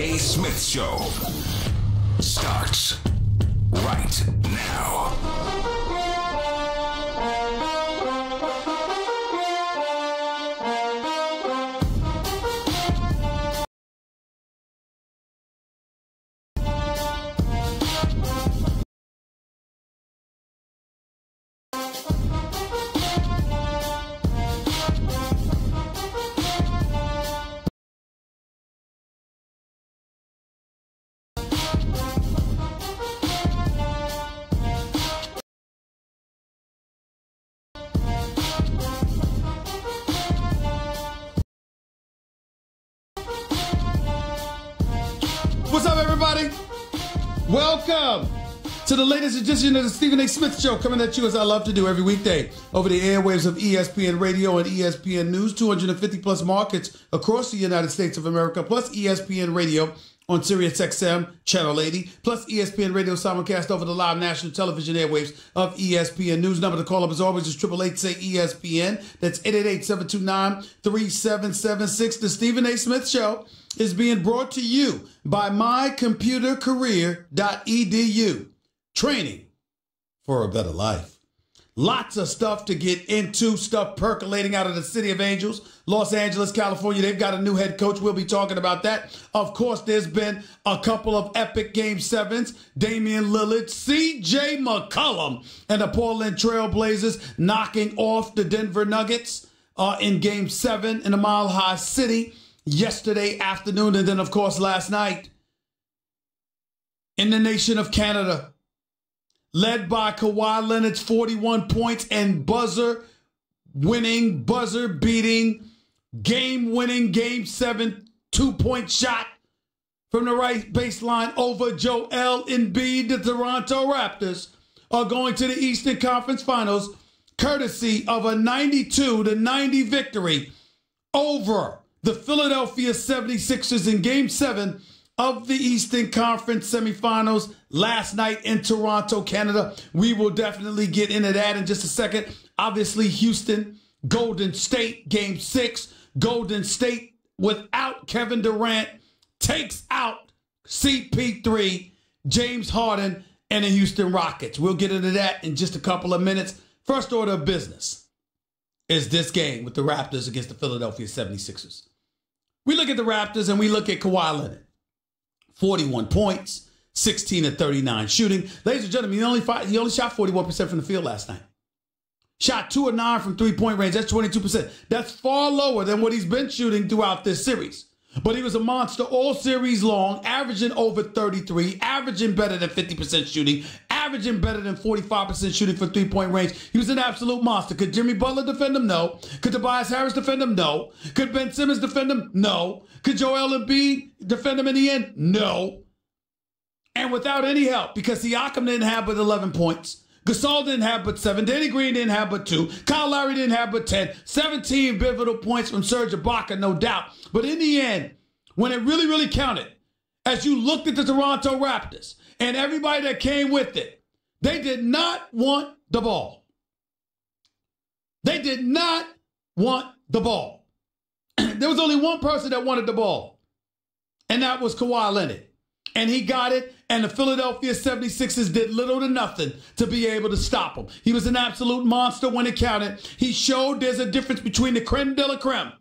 A. Smith Show starts right now. To the latest edition of the Stephen A. Smith Show, coming at you as I love to do every weekday over the airwaves of ESPN Radio and ESPN News, 250 plus markets across the United States of America, plus ESPN Radio on Sirius XM Channel 80, plus ESPN Radio simulcast over the live national television airwaves of ESPN News. Number to call up as always is 888 say E ESPN. That's 888-729-3776. The Stephen A. Smith Show is being brought to you by mycomputercareer.edu. Training for a better life. Lots of stuff to get into, stuff percolating out of the city of Angels, Los Angeles, California. They've got a new head coach. We'll be talking about that. Of course, there's been a couple of epic game sevens. Damian Lillard, CJ McCollum, and the Portland Trailblazers knocking off the Denver Nuggets uh, in game seven in the Mile High City yesterday afternoon. And then, of course, last night in the nation of Canada led by Kawhi Leonard's 41 points and buzzer winning, buzzer beating, game winning, game seven two point shot from the right baseline over Joel Embiid. The Toronto Raptors are going to the Eastern Conference Finals courtesy of a 92 to 90 victory over the Philadelphia 76ers in game seven of the Eastern Conference semifinals last night in Toronto, Canada. We will definitely get into that in just a second. Obviously, Houston, Golden State, game six. Golden State without Kevin Durant takes out CP3, James Harden, and the Houston Rockets. We'll get into that in just a couple of minutes. First order of business is this game with the Raptors against the Philadelphia 76ers. We look at the Raptors and we look at Kawhi Leonard. 41 points, 16 to 39 shooting. Ladies and gentlemen, he only, he only shot 41% from the field last night. Shot 2 or 9 from three point range. That's 22%. That's far lower than what he's been shooting throughout this series. But he was a monster all series long, averaging over 33, averaging better than 50% shooting, averaging better than 45% shooting for three point range. He was an absolute monster. Could Jimmy Butler defend him? No. Could Tobias Harris defend him? No. Could Ben Simmons defend him? No. Could Joel Embiid defend him in the end? No. And without any help, because Siakam didn't have but 11 points. Gasol didn't have but seven. Danny Green didn't have but two. Kyle Lowry didn't have but 10. 17 pivotal points from Serge Ibaka, no doubt. But in the end, when it really, really counted, as you looked at the Toronto Raptors and everybody that came with it, they did not want the ball. They did not want the ball. there was only one person that wanted the ball, and that was Kawhi Leonard. And he got it, and the Philadelphia 76ers did little to nothing to be able to stop him. He was an absolute monster when it counted. He showed there's a difference between the creme de la creme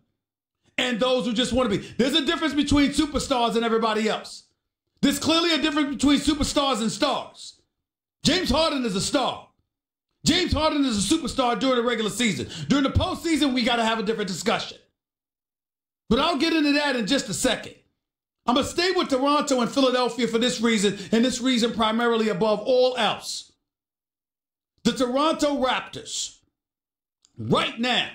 and those who just want to be. There's a difference between superstars and everybody else. There's clearly a difference between superstars and stars. James Harden is a star. James Harden is a superstar during the regular season. During the postseason, we got to have a different discussion. But I'll get into that in just a second. I'm going to stay with Toronto and Philadelphia for this reason, and this reason primarily above all else. The Toronto Raptors, right now,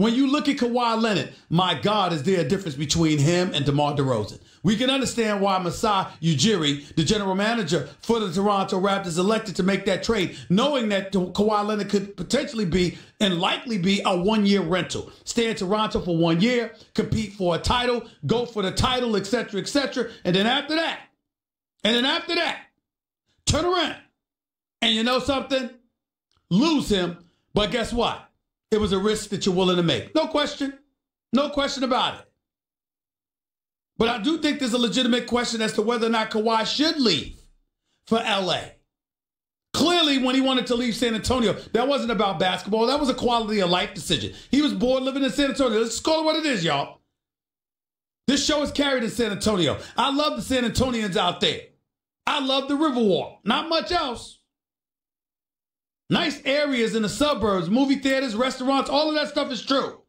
when you look at Kawhi Leonard, my God, is there a difference between him and DeMar DeRozan? We can understand why Masai Ujiri, the general manager for the Toronto Raptors, elected to make that trade, knowing that Kawhi Leonard could potentially be and likely be a one-year rental. Stay in Toronto for one year, compete for a title, go for the title, etc., etc., and then after that, and then after that, turn around, and you know something, lose him. But guess what? It was a risk that you're willing to make. No question. No question about it. But I do think there's a legitimate question as to whether or not Kawhi should leave for LA. Clearly, when he wanted to leave San Antonio, that wasn't about basketball. That was a quality of life decision. He was bored living in San Antonio. Let's call it what it is, y'all. This show is carried in San Antonio. I love the San Antonians out there. I love the Riverwalk. Not much else. Nice areas in the suburbs, movie theaters, restaurants, all of that stuff is true.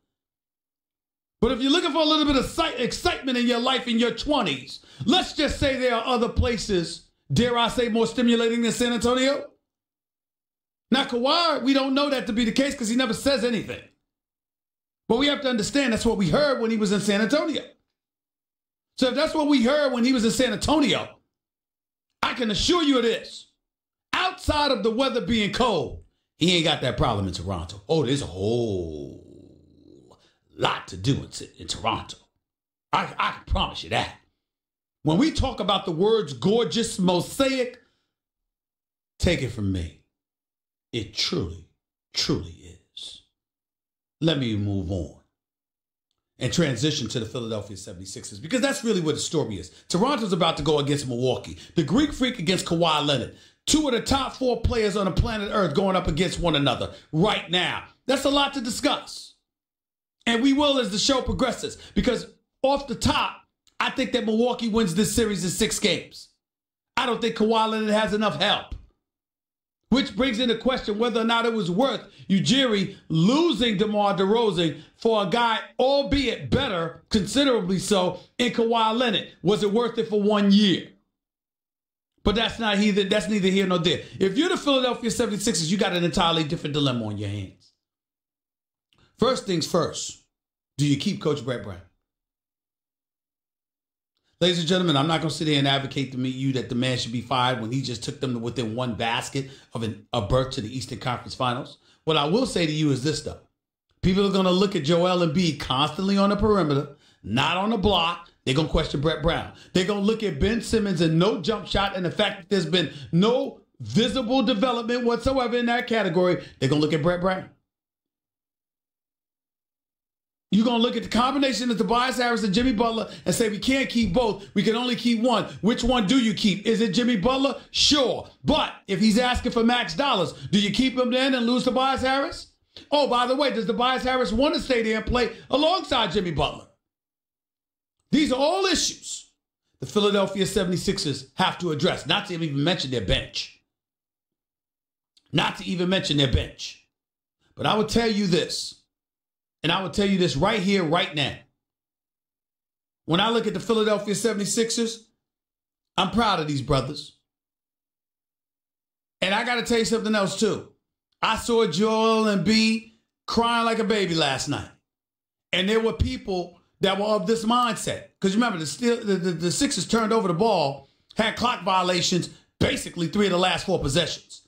But if you're looking for a little bit of excitement in your life in your 20s, let's just say there are other places, dare I say, more stimulating than San Antonio. Now, Kawhi, we don't know that to be the case because he never says anything. But we have to understand that's what we heard when he was in San Antonio. So if that's what we heard when he was in San Antonio, I can assure you of this. Outside of the weather being cold, he ain't got that problem in Toronto. Oh, there's a whole lot to do in, in Toronto. I, I can promise you that. When we talk about the words gorgeous mosaic, take it from me. It truly, truly is. Let me move on and transition to the Philadelphia 76ers because that's really where the story is. Toronto's about to go against Milwaukee. The Greek Freak against Kawhi Leonard. Two of the top four players on the planet Earth going up against one another right now. That's a lot to discuss. And we will as the show progresses because off the top, I think that Milwaukee wins this series in six games. I don't think Kawhi Leonard has enough help. Which brings into question whether or not it was worth Ujiri losing DeMar DeRozan for a guy, albeit better, considerably so, in Kawhi Leonard. Was it worth it for one year? But that's not either, that's neither here nor there. If you're the Philadelphia 76ers, you got an entirely different dilemma on your hands. First things first, do you keep Coach Brett Brown? Ladies and gentlemen, I'm not going to sit here and advocate to meet you that the man should be fired when he just took them to within one basket of an, a berth to the Eastern Conference Finals. What I will say to you is this, though. People are going to look at Joel Embiid constantly on the perimeter, not on the block. They're going to question Brett Brown. They're going to look at Ben Simmons and no jump shot and the fact that there's been no visible development whatsoever in that category. They're going to look at Brett Brown. You're going to look at the combination of Tobias Harris and Jimmy Butler and say, we can't keep both. We can only keep one. Which one do you keep? Is it Jimmy Butler? Sure. But if he's asking for max dollars, do you keep him then and lose Tobias Harris? Oh, by the way, does Tobias Harris want to stay there and play alongside Jimmy Butler? These are all issues the Philadelphia 76ers have to address, not to even mention their bench. Not to even mention their bench. But I will tell you this and I will tell you this right here, right now. When I look at the Philadelphia 76ers, I'm proud of these brothers. And I got to tell you something else too. I saw Joel Embiid crying like a baby last night. And there were people that were of this mindset. Because remember, the, still, the, the, the Sixers turned over the ball, had clock violations basically three of the last four possessions.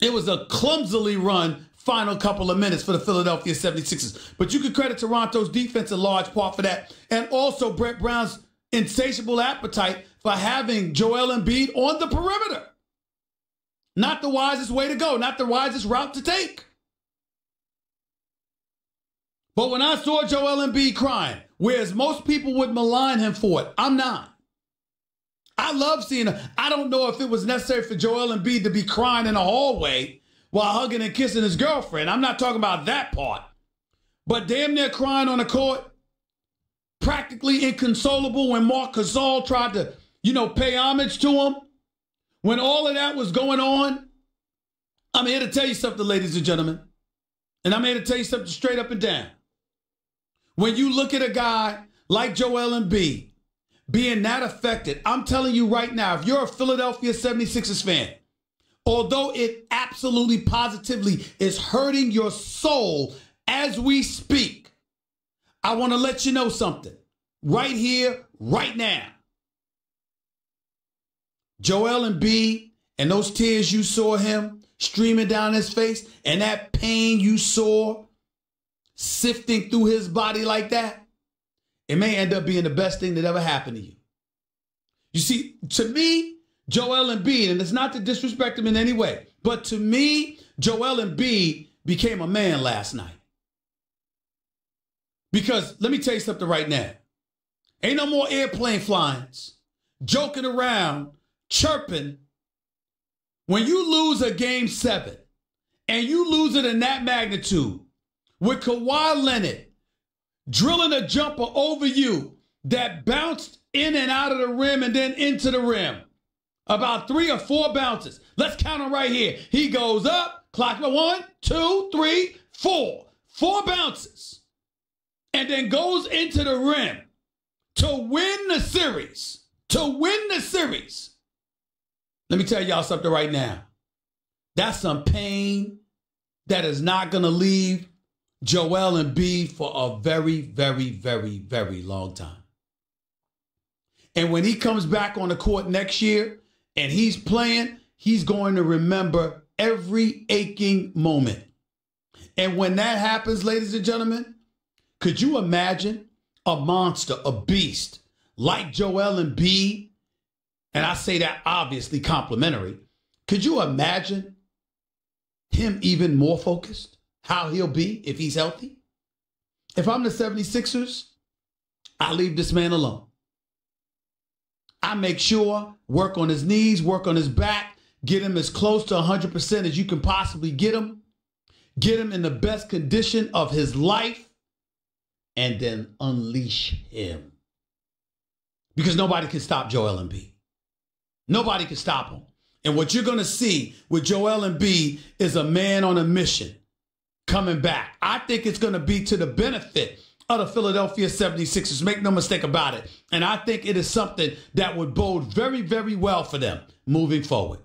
It was a clumsily run final couple of minutes for the Philadelphia 76ers. But you could credit Toronto's defense in large part for that. And also Brett Brown's insatiable appetite for having Joel Embiid on the perimeter. Not the wisest way to go, not the wisest route to take. But when I saw Joel Embiid crying, whereas most people would malign him for it, I'm not. I love seeing him. I don't know if it was necessary for Joel Embiid to be crying in a hallway while hugging and kissing his girlfriend. I'm not talking about that part. But damn near crying on the court, practically inconsolable when Marc Gasol tried to, you know, pay homage to him. When all of that was going on, I'm here to tell you something, ladies and gentlemen. And I'm here to tell you something straight up and down. When you look at a guy like Joel Embiid being that affected, I'm telling you right now, if you're a Philadelphia 76ers fan, although it absolutely positively is hurting your soul as we speak, I want to let you know something right here, right now. Joel Embiid and those tears you saw him streaming down his face and that pain you saw sifting through his body like that, it may end up being the best thing that ever happened to you. You see, to me, Joel Embiid, and it's not to disrespect him in any way, but to me, Joel Embiid became a man last night. Because let me tell you something right now. Ain't no more airplane flyings, joking around, chirping. When you lose a game seven and you lose it in that magnitude with Kawhi Leonard drilling a jumper over you that bounced in and out of the rim and then into the rim. About three or four bounces. Let's count them right here. He goes up, clock one, two, three, four. Four bounces. And then goes into the rim to win the series. To win the series. Let me tell y'all something right now. That's some pain that is not going to leave Joel Embiid for a very, very, very, very long time. And when he comes back on the court next year and he's playing, he's going to remember every aching moment. And when that happens, ladies and gentlemen, could you imagine a monster, a beast like Joel Embiid? And I say that obviously complimentary. Could you imagine him even more focused? How he'll be if he's healthy? If I'm the 76ers, I leave this man alone. I make sure work on his knees, work on his back, get him as close to 100% as you can possibly get him, get him in the best condition of his life, and then unleash him. Because nobody can stop Joel Embiid. Nobody can stop him. And what you're going to see with Joel Embiid is a man on a mission coming back. I think it's going to be to the benefit of the Philadelphia 76ers. Make no mistake about it. And I think it is something that would bode very, very well for them moving forward.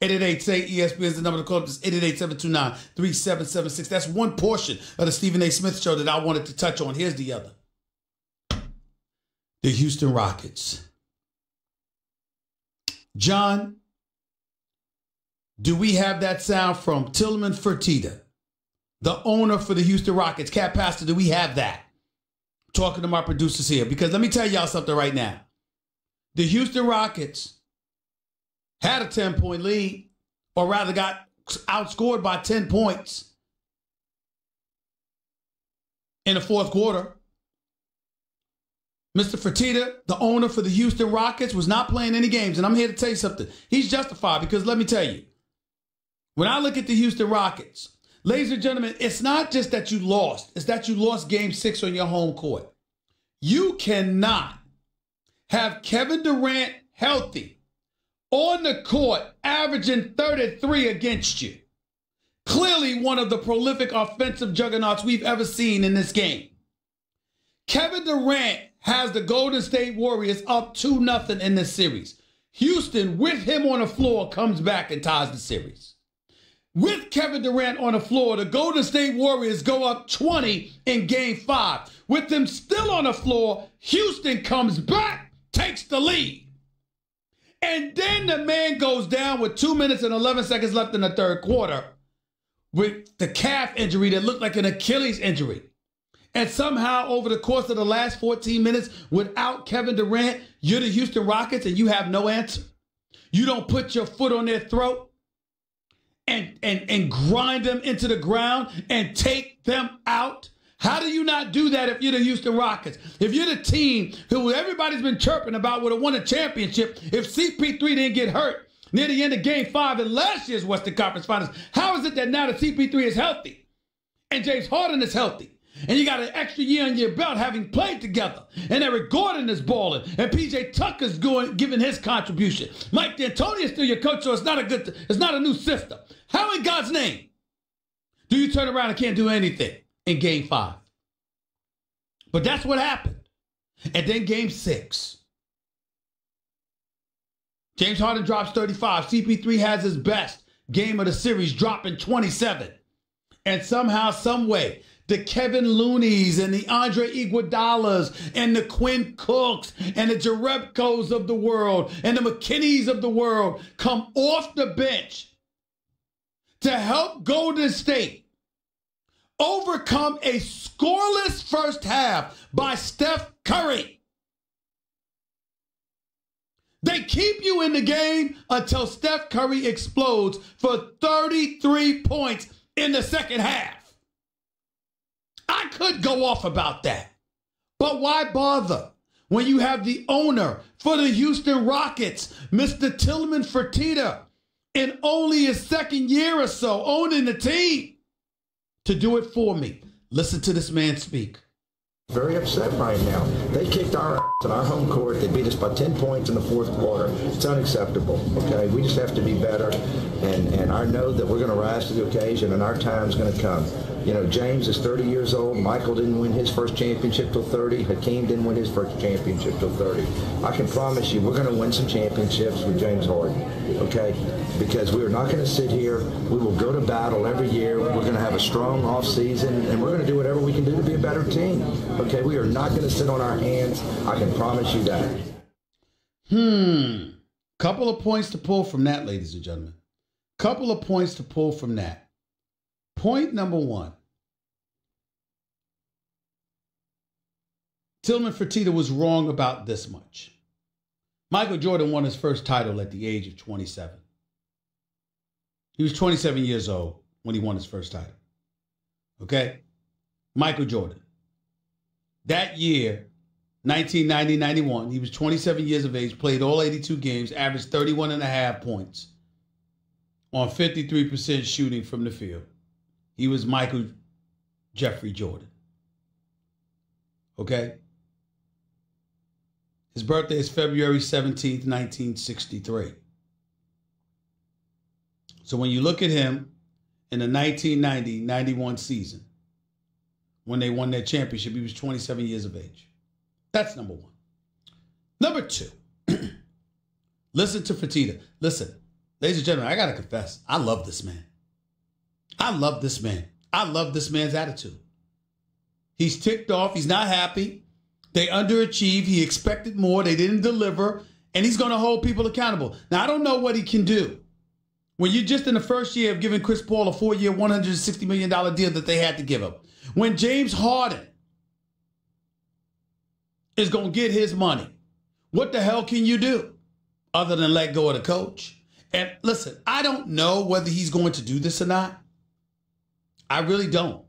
888 say ESPN is the number to call. It's 888 3776. That's one portion of the Stephen A. Smith show that I wanted to touch on. Here's the other the Houston Rockets. John, do we have that sound from Tillman Fertitta? The owner for the Houston Rockets, Cat Pastor, do we have that? Talking to my producers here, because let me tell y'all something right now. The Houston Rockets had a 10 point lead, or rather got outscored by 10 points in the fourth quarter. Mr. Fertitta, the owner for the Houston Rockets, was not playing any games. And I'm here to tell you something. He's justified because let me tell you, when I look at the Houston Rockets, Ladies and gentlemen, it's not just that you lost, it's that you lost game six on your home court. You cannot have Kevin Durant healthy on the court, averaging 33 against you. Clearly, one of the prolific offensive juggernauts we've ever seen in this game. Kevin Durant has the Golden State Warriors up 2 0 in this series. Houston, with him on the floor, comes back and ties the series. With Kevin Durant on the floor, the Golden State Warriors go up 20 in game five. With them still on the floor, Houston comes back, takes the lead. And then the man goes down with two minutes and 11 seconds left in the third quarter with the calf injury that looked like an Achilles injury. And somehow, over the course of the last 14 minutes, without Kevin Durant, you're the Houston Rockets and you have no answer. You don't put your foot on their throat and, and, and grind them into the ground and take them out? How do you not do that if you're the Houston Rockets? If you're the team who everybody's been chirping about would have won a championship if CP3 didn't get hurt near the end of game five in last year's Western Conference Finals, how is it that now the CP3 is healthy and James Harden is healthy? And you got an extra year on your belt having played together. And Eric Gordon is balling. And PJ Tucker's going giving his contribution. Mike D'Antoni is still your coach, so it's not a good it's not a new system. How in God's name do you turn around and can't do anything in game five? But that's what happened. And then game six. James Harden drops 35. CP3 has his best game of the series, dropping 27. And somehow, some way, the Kevin Looneys and the Andre Iguodalas and the Quinn Cooks and the Jerebkos of the world and the McKinnies of the world come off the bench to help Golden State overcome a scoreless first half by Steph Curry. They keep you in the game until Steph Curry explodes for 33 points in the second half. I could go off about that. But why bother when you have the owner for the Houston Rockets, Mr. Tillman Fertitta, in only his second year or so owning the team, to do it for me? Listen to this man speak very upset right now. They kicked our ass in our home court. They beat us by 10 points in the fourth quarter. It's unacceptable, okay? We just have to be better, and, and I know that we're going to rise to the occasion, and our time's going to come. You know, James is 30 years old. Michael didn't win his first championship till 30. Hakeem didn't win his first championship till 30. I can promise you we're going to win some championships with James Harden, okay? Because we are not going to sit here. We will go to battle every year. We're going to have a strong off season, and we're going to do whatever we can do to be a better team, okay? We are not going to sit on our hands. I can promise you that. Hmm. Couple of points to pull from that, ladies and gentlemen. Couple of points to pull from that. Point number one Tillman Fertitta was wrong about this much. Michael Jordan won his first title at the age of 27. He was 27 years old when he won his first title. Okay? Michael Jordan. That year, 1990 91, he was 27 years of age, played all 82 games, averaged 31 and a half points on 53% shooting from the field. He was Michael Jeffrey Jordan. Okay? His birthday is February 17th, 1963. So when you look at him in the 1990 91 season, when they won their championship, he was 27 years of age. That's number one. Number two, listen to Fertitta. Listen, ladies and gentlemen, I got to confess, I love this man. I love this man. I love this man's attitude. He's ticked off. He's not happy. They underachieved. He expected more. They didn't deliver. And he's going to hold people accountable. Now, I don't know what he can do. When you're just in the first year of giving Chris Paul a four year, $160 million deal that they had to give him. When James Harden is going to get his money, what the hell can you do other than let go of the coach? And listen, I don't know whether he's going to do this or not. I really don't.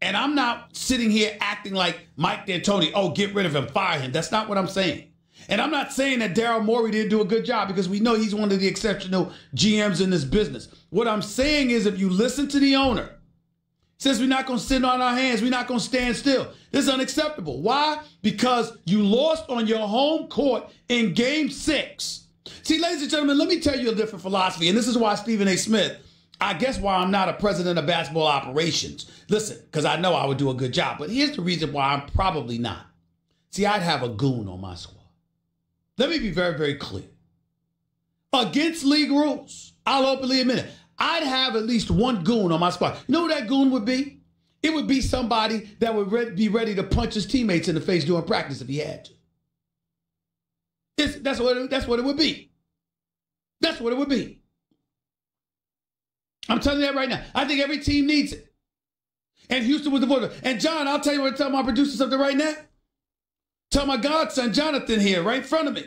And I'm not sitting here acting like Mike D'Antoni, oh, get rid of him, fire him. That's not what I'm saying. And I'm not saying that Daryl Morey didn't do a good job because we know he's one of the exceptional GMs in this business. What I'm saying is if you listen to the owner, says we're not going to sit on our hands, we're not going to stand still. This is unacceptable. Why? Because you lost on your home court in game six. See, ladies and gentlemen, let me tell you a different philosophy. And this is why Stephen A. Smith I guess why I'm not a president of basketball operations. Listen, because I know I would do a good job, but here's the reason why I'm probably not. See, I'd have a goon on my squad. Let me be very, very clear. Against league rules, I'll openly admit it. I'd have at least one goon on my squad. You know who that goon would be? It would be somebody that would re- be ready to punch his teammates in the face during practice if he had to. It's, that's, what it, that's what it would be. That's what it would be. I'm telling you that right now. I think every team needs it. And Houston was the voter. And John, I'll tell you what, tell my producer something right now. Tell my godson Jonathan here, right in front of me.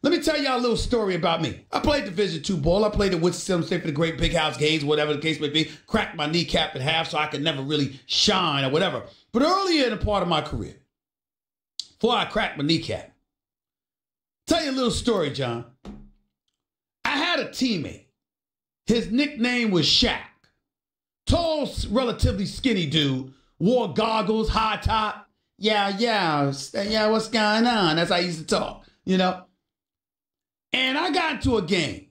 Let me tell y'all a little story about me. I played Division two ball. I played at Winston State for the Great Big House Gaines, whatever the case may be. Cracked my kneecap in half so I could never really shine or whatever. But earlier in a part of my career, before I cracked my kneecap, tell you a little story, John. I had a teammate his nickname was Shaq. Tall, relatively skinny dude, wore goggles, high top. Yeah, yeah, yeah, what's going on? That's how I used to talk, you know? And I got into a game.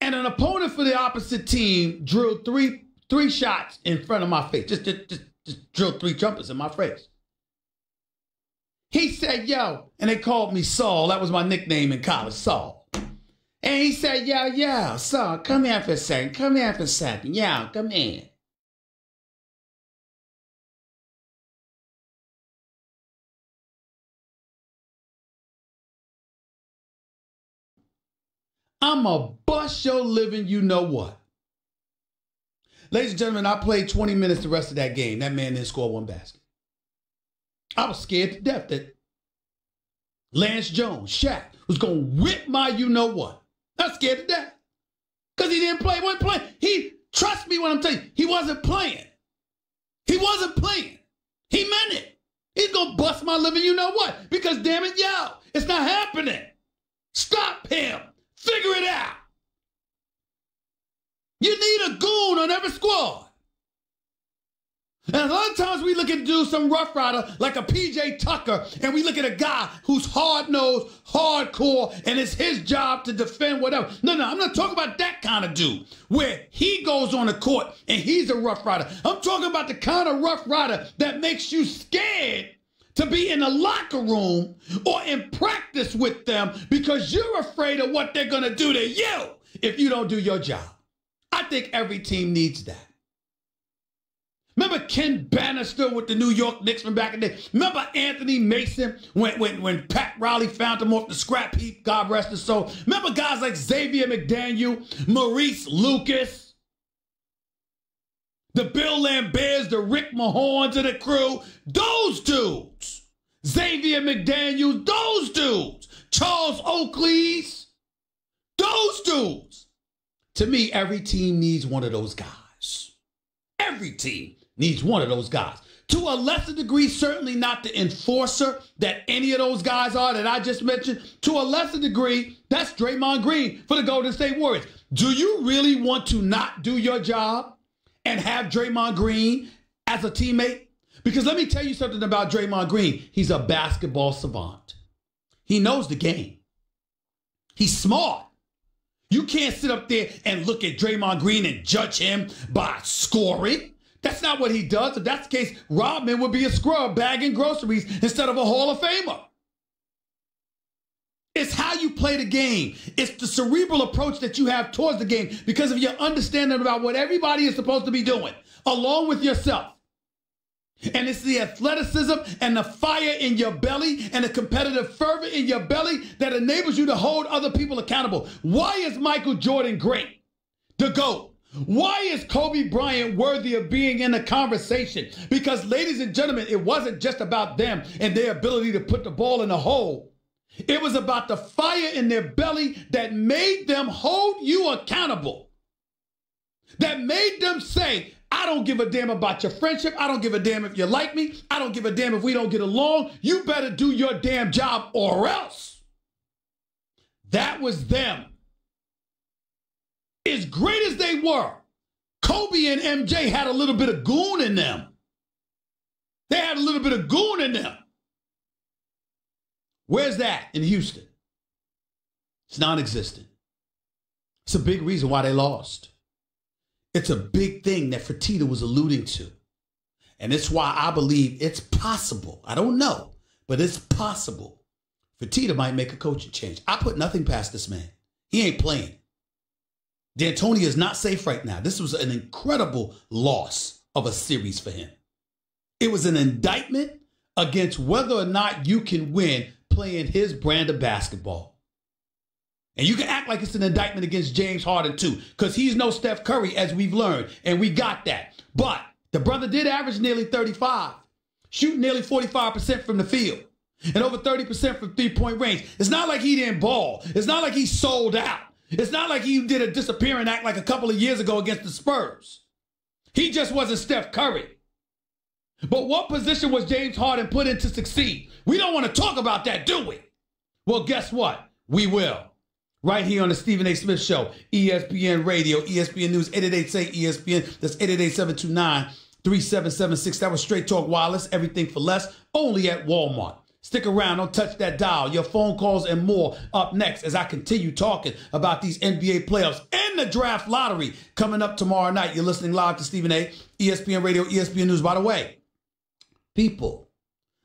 And an opponent for the opposite team drilled three three shots in front of my face. Just, just, just, just drilled three jumpers in my face. He said, yo, and they called me Saul. That was my nickname in college, Saul. And he said, yeah, yeah, so come here for a second. Come here for a second. Yeah, come in. I'm a bust your living, you know what. Ladies and gentlemen, I played 20 minutes the rest of that game. That man didn't score one basket. I was scared to death that Lance Jones, Shaq, was going to whip my you know what. Not scared to death. Because he didn't play, wasn't playing. He trust me when I'm telling you, he wasn't playing. He wasn't playing. He meant it. He's gonna bust my living, you know what? Because damn it, yo, it's not happening. Stop him. Figure it out. You need a goon on every squad. And a lot of times we look at do some rough rider like a PJ Tucker, and we look at a guy who's hard nosed, hardcore, and it's his job to defend whatever. No, no, I'm not talking about that kind of dude where he goes on the court and he's a rough rider. I'm talking about the kind of rough rider that makes you scared to be in the locker room or in practice with them because you're afraid of what they're going to do to you if you don't do your job. I think every team needs that. Remember Ken Bannister with the New York Knicks from back in the day? Remember Anthony Mason when, when, when Pat Riley found him off the scrap heap, God rest his soul? Remember guys like Xavier McDaniel, Maurice Lucas, the Bill Laimbeers, the Rick Mahorns of the crew? Those dudes. Xavier McDaniel, those dudes. Charles Oakley's, those dudes. To me, every team needs one of those guys. Every team needs one of those guys. To a lesser degree, certainly not the enforcer that any of those guys are that I just mentioned. To a lesser degree, that's Draymond Green for the Golden State Warriors. Do you really want to not do your job and have Draymond Green as a teammate? Because let me tell you something about Draymond Green. He's a basketball savant. He knows the game. He's smart. You can't sit up there and look at Draymond Green and judge him by scoring. That's not what he does. If that's the case, Rodman would be a scrub bagging groceries instead of a Hall of Famer. It's how you play the game. It's the cerebral approach that you have towards the game because of your understanding about what everybody is supposed to be doing, along with yourself. And it's the athleticism and the fire in your belly and the competitive fervor in your belly that enables you to hold other people accountable. Why is Michael Jordan great? The GOAT. Why is Kobe Bryant worthy of being in the conversation? Because, ladies and gentlemen, it wasn't just about them and their ability to put the ball in the hole. It was about the fire in their belly that made them hold you accountable. That made them say, I don't give a damn about your friendship. I don't give a damn if you like me. I don't give a damn if we don't get along. You better do your damn job or else. That was them. As great as they were, Kobe and MJ had a little bit of goon in them. They had a little bit of goon in them. Where's that in Houston? It's non existent. It's a big reason why they lost. It's a big thing that Fertitta was alluding to. And it's why I believe it's possible. I don't know, but it's possible. Fertitta might make a coaching change. I put nothing past this man. He ain't playing. D'Antoni is not safe right now. This was an incredible loss of a series for him. It was an indictment against whether or not you can win playing his brand of basketball. And you can act like it's an indictment against James Harden too, because he's no Steph Curry, as we've learned, and we got that. But the brother did average nearly 35, shooting nearly 45% from the field, and over 30% from three point range. It's not like he didn't ball. It's not like he sold out. It's not like he did a disappearing act like a couple of years ago against the Spurs. He just wasn't Steph Curry. But what position was James Harden put in to succeed? We don't want to talk about that, do we? Well, guess what? We will right here on the Stephen A. Smith Show, ESPN Radio, ESPN News, 888 say ESPN. That's 888 729 3776. That was Straight Talk Wireless, everything for less, only at Walmart. Stick around, don't touch that dial. Your phone calls and more up next as I continue talking about these NBA playoffs and the draft lottery coming up tomorrow night. You're listening live to Stephen A. ESPN Radio, ESPN News. By the way, people,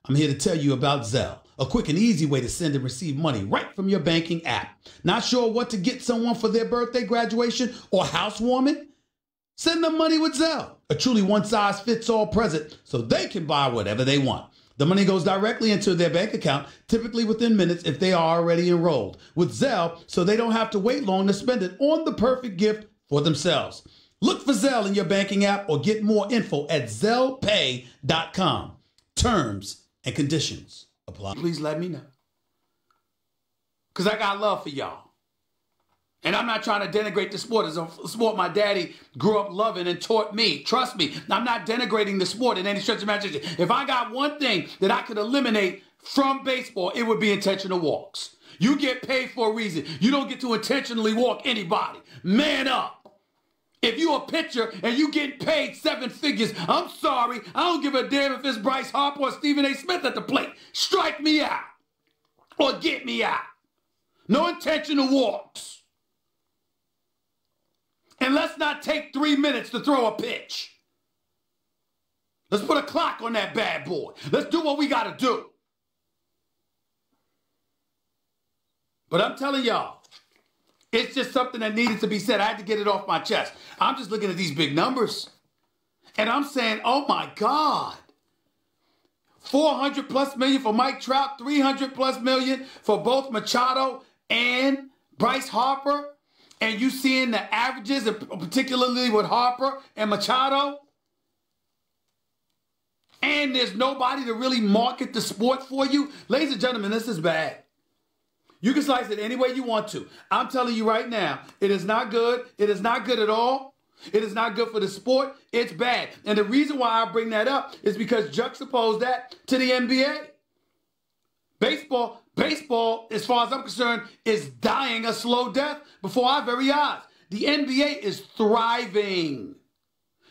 I'm here to tell you about Zelle a quick and easy way to send and receive money right from your banking app. Not sure what to get someone for their birthday, graduation, or housewarming? Send them money with Zelle, a truly one size fits all present so they can buy whatever they want. The money goes directly into their bank account, typically within minutes if they are already enrolled. With Zelle, so they don't have to wait long to spend it on the perfect gift for themselves. Look for Zelle in your banking app or get more info at ZellePay.com. Terms and conditions apply. Please let me know. Because I got love for y'all. And I'm not trying to denigrate the sport. It's a sport my daddy grew up loving and taught me. Trust me, I'm not denigrating the sport in any stretch of imagination. If I got one thing that I could eliminate from baseball, it would be intentional walks. You get paid for a reason. You don't get to intentionally walk anybody. Man up. If you a pitcher and you get paid seven figures, I'm sorry. I don't give a damn if it's Bryce Harper or Stephen A. Smith at the plate. Strike me out or get me out. No intentional walks. And let's not take three minutes to throw a pitch. Let's put a clock on that bad boy. Let's do what we got to do. But I'm telling y'all, it's just something that needed to be said. I had to get it off my chest. I'm just looking at these big numbers. And I'm saying, oh my God. 400 plus million for Mike Trout, 300 plus million for both Machado and Bryce Harper. And you seeing the averages, particularly with Harper and Machado. And there's nobody to really market the sport for you. Ladies and gentlemen, this is bad. You can slice it any way you want to. I'm telling you right now, it is not good. It is not good at all. It is not good for the sport. It's bad. And the reason why I bring that up is because juxtapose that to the NBA. Baseball, baseball, as far as I'm concerned, is dying a slow death before our very eyes. The NBA is thriving.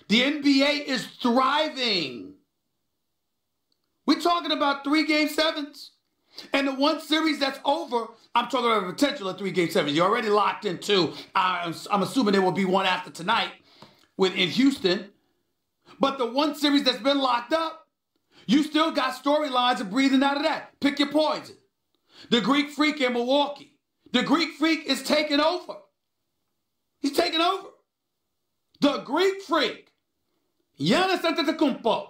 The NBA is thriving. We're talking about three game sevens. And the one series that's over, I'm talking about a potential of three game sevens. You're already locked into. I'm, I'm assuming there will be one after tonight with in Houston. But the one series that's been locked up, you still got storylines of breathing out of that. Pick your poison. The Greek Freak in Milwaukee. The Greek Freak is taking over. He's taking over. The Greek Freak. Giannis Antetokounmpo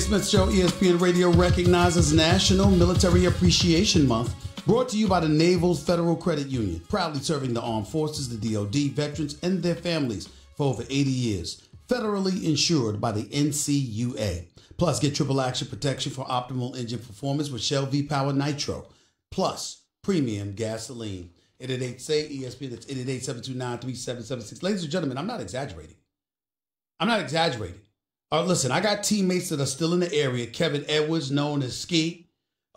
Smith Show, ESPN Radio recognizes National Military Appreciation Month, brought to you by the Naval Federal Credit Union, proudly serving the armed forces, the DoD, veterans, and their families for over 80 years. Federally insured by the NCUA. Plus, get triple action protection for optimal engine performance with Shell V Power Nitro. Plus, premium gasoline. 888 say ESPN. That's 888 729 3776. Ladies and gentlemen, I'm not exaggerating. I'm not exaggerating. Uh, listen, I got teammates that are still in the area. Kevin Edwards, known as Ski.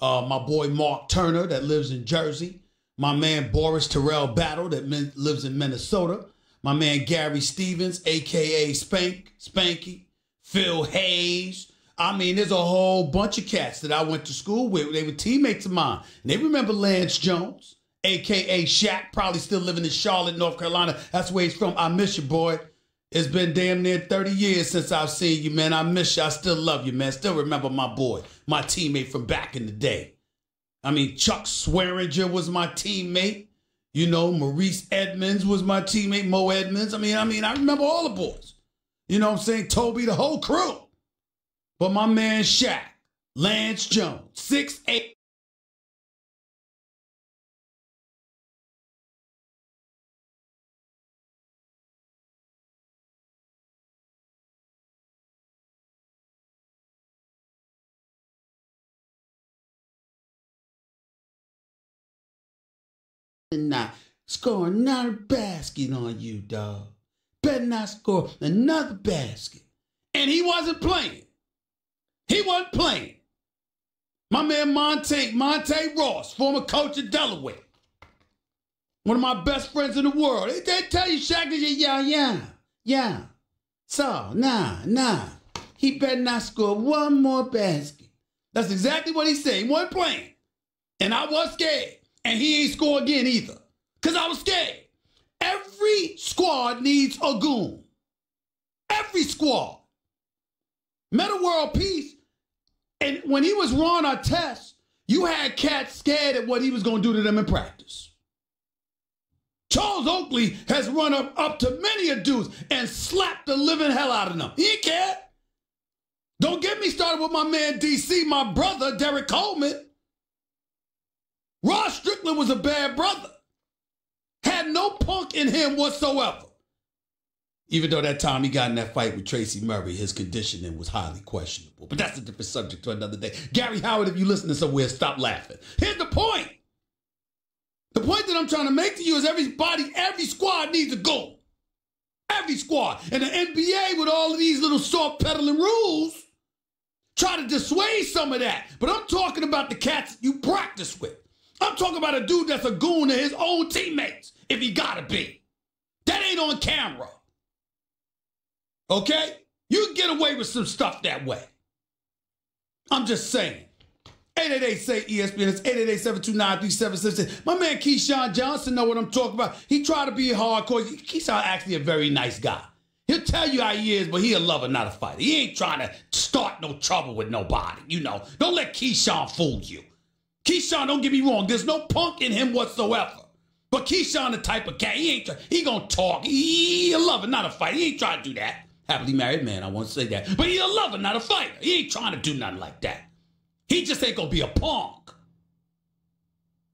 Uh, my boy Mark Turner, that lives in Jersey. My man Boris Terrell Battle, that lives in Minnesota. My man Gary Stevens, aka Spank, Spanky. Phil Hayes. I mean, there's a whole bunch of cats that I went to school with. They were teammates of mine. And they remember Lance Jones, aka Shaq, probably still living in Charlotte, North Carolina. That's where he's from. I miss you, boy. It's been damn near 30 years since I've seen you, man. I miss you. I still love you, man. Still remember my boy, my teammate from back in the day. I mean, Chuck Swearinger was my teammate. You know, Maurice Edmonds was my teammate, Mo Edmonds. I mean, I mean, I remember all the boys. You know what I'm saying? Toby, the whole crew. But my man Shaq, Lance Jones, six eight. Score another basket on you, dog. Better not score another basket. And he wasn't playing. He wasn't playing. My man Monte, Monte Ross, former coach of Delaware. One of my best friends in the world. They, tell you, Shaq, yeah, yeah, yeah. So, nah, nah. He better not score one more basket. That's exactly what he said. He wasn't playing. And I was scared. And he ain't score again either. Because I was scared. Every squad needs a goon. Every squad. Metta World Peace. And when he was running Ron Artest, you had cats scared at what he was going to do to them in practice. Charles Oakley has run up, up to many a dudes and slapped the living hell out of them. He ain't care. Don't get me started with my man DC, my brother, Derrick Coleman. Rod Strickland was a bad brother. Had no punk in him whatsoever. Even though that time he got in that fight with Tracy Murray, his conditioning was highly questionable. But that's a different subject for another day. Gary Howard, if you listening somewhere, stop laughing. Here's the point. The point that I'm trying to make to you is everybody, every squad needs a goal. Every squad. And the NBA, with all of these little soft peddling rules, try to dissuade some of that. But I'm talking about the cats you practice with. I'm talking about a dude that's a goon to his own teammates, if he gotta be. That ain't on camera. Okay? You can get away with some stuff that way. I'm just saying. 888 say ESPN. It's 888 My man Keyshawn Johnson know what I'm talking about. He tried to be hardcore. Keyshawn actually a very nice guy. He'll tell you how he is, but he a lover, not a fighter. He ain't trying to start no trouble with nobody. You know, don't let Keyshawn fool you. Keyshawn, don't get me wrong, there's no punk in him whatsoever. But Keyshawn the type of cat, he ain't he gonna talk. He, he a lover, not a fighter. He ain't trying to do that. Happily married man, I won't say that. But he a lover, not a fighter. He ain't trying to do nothing like that. He just ain't gonna be a punk.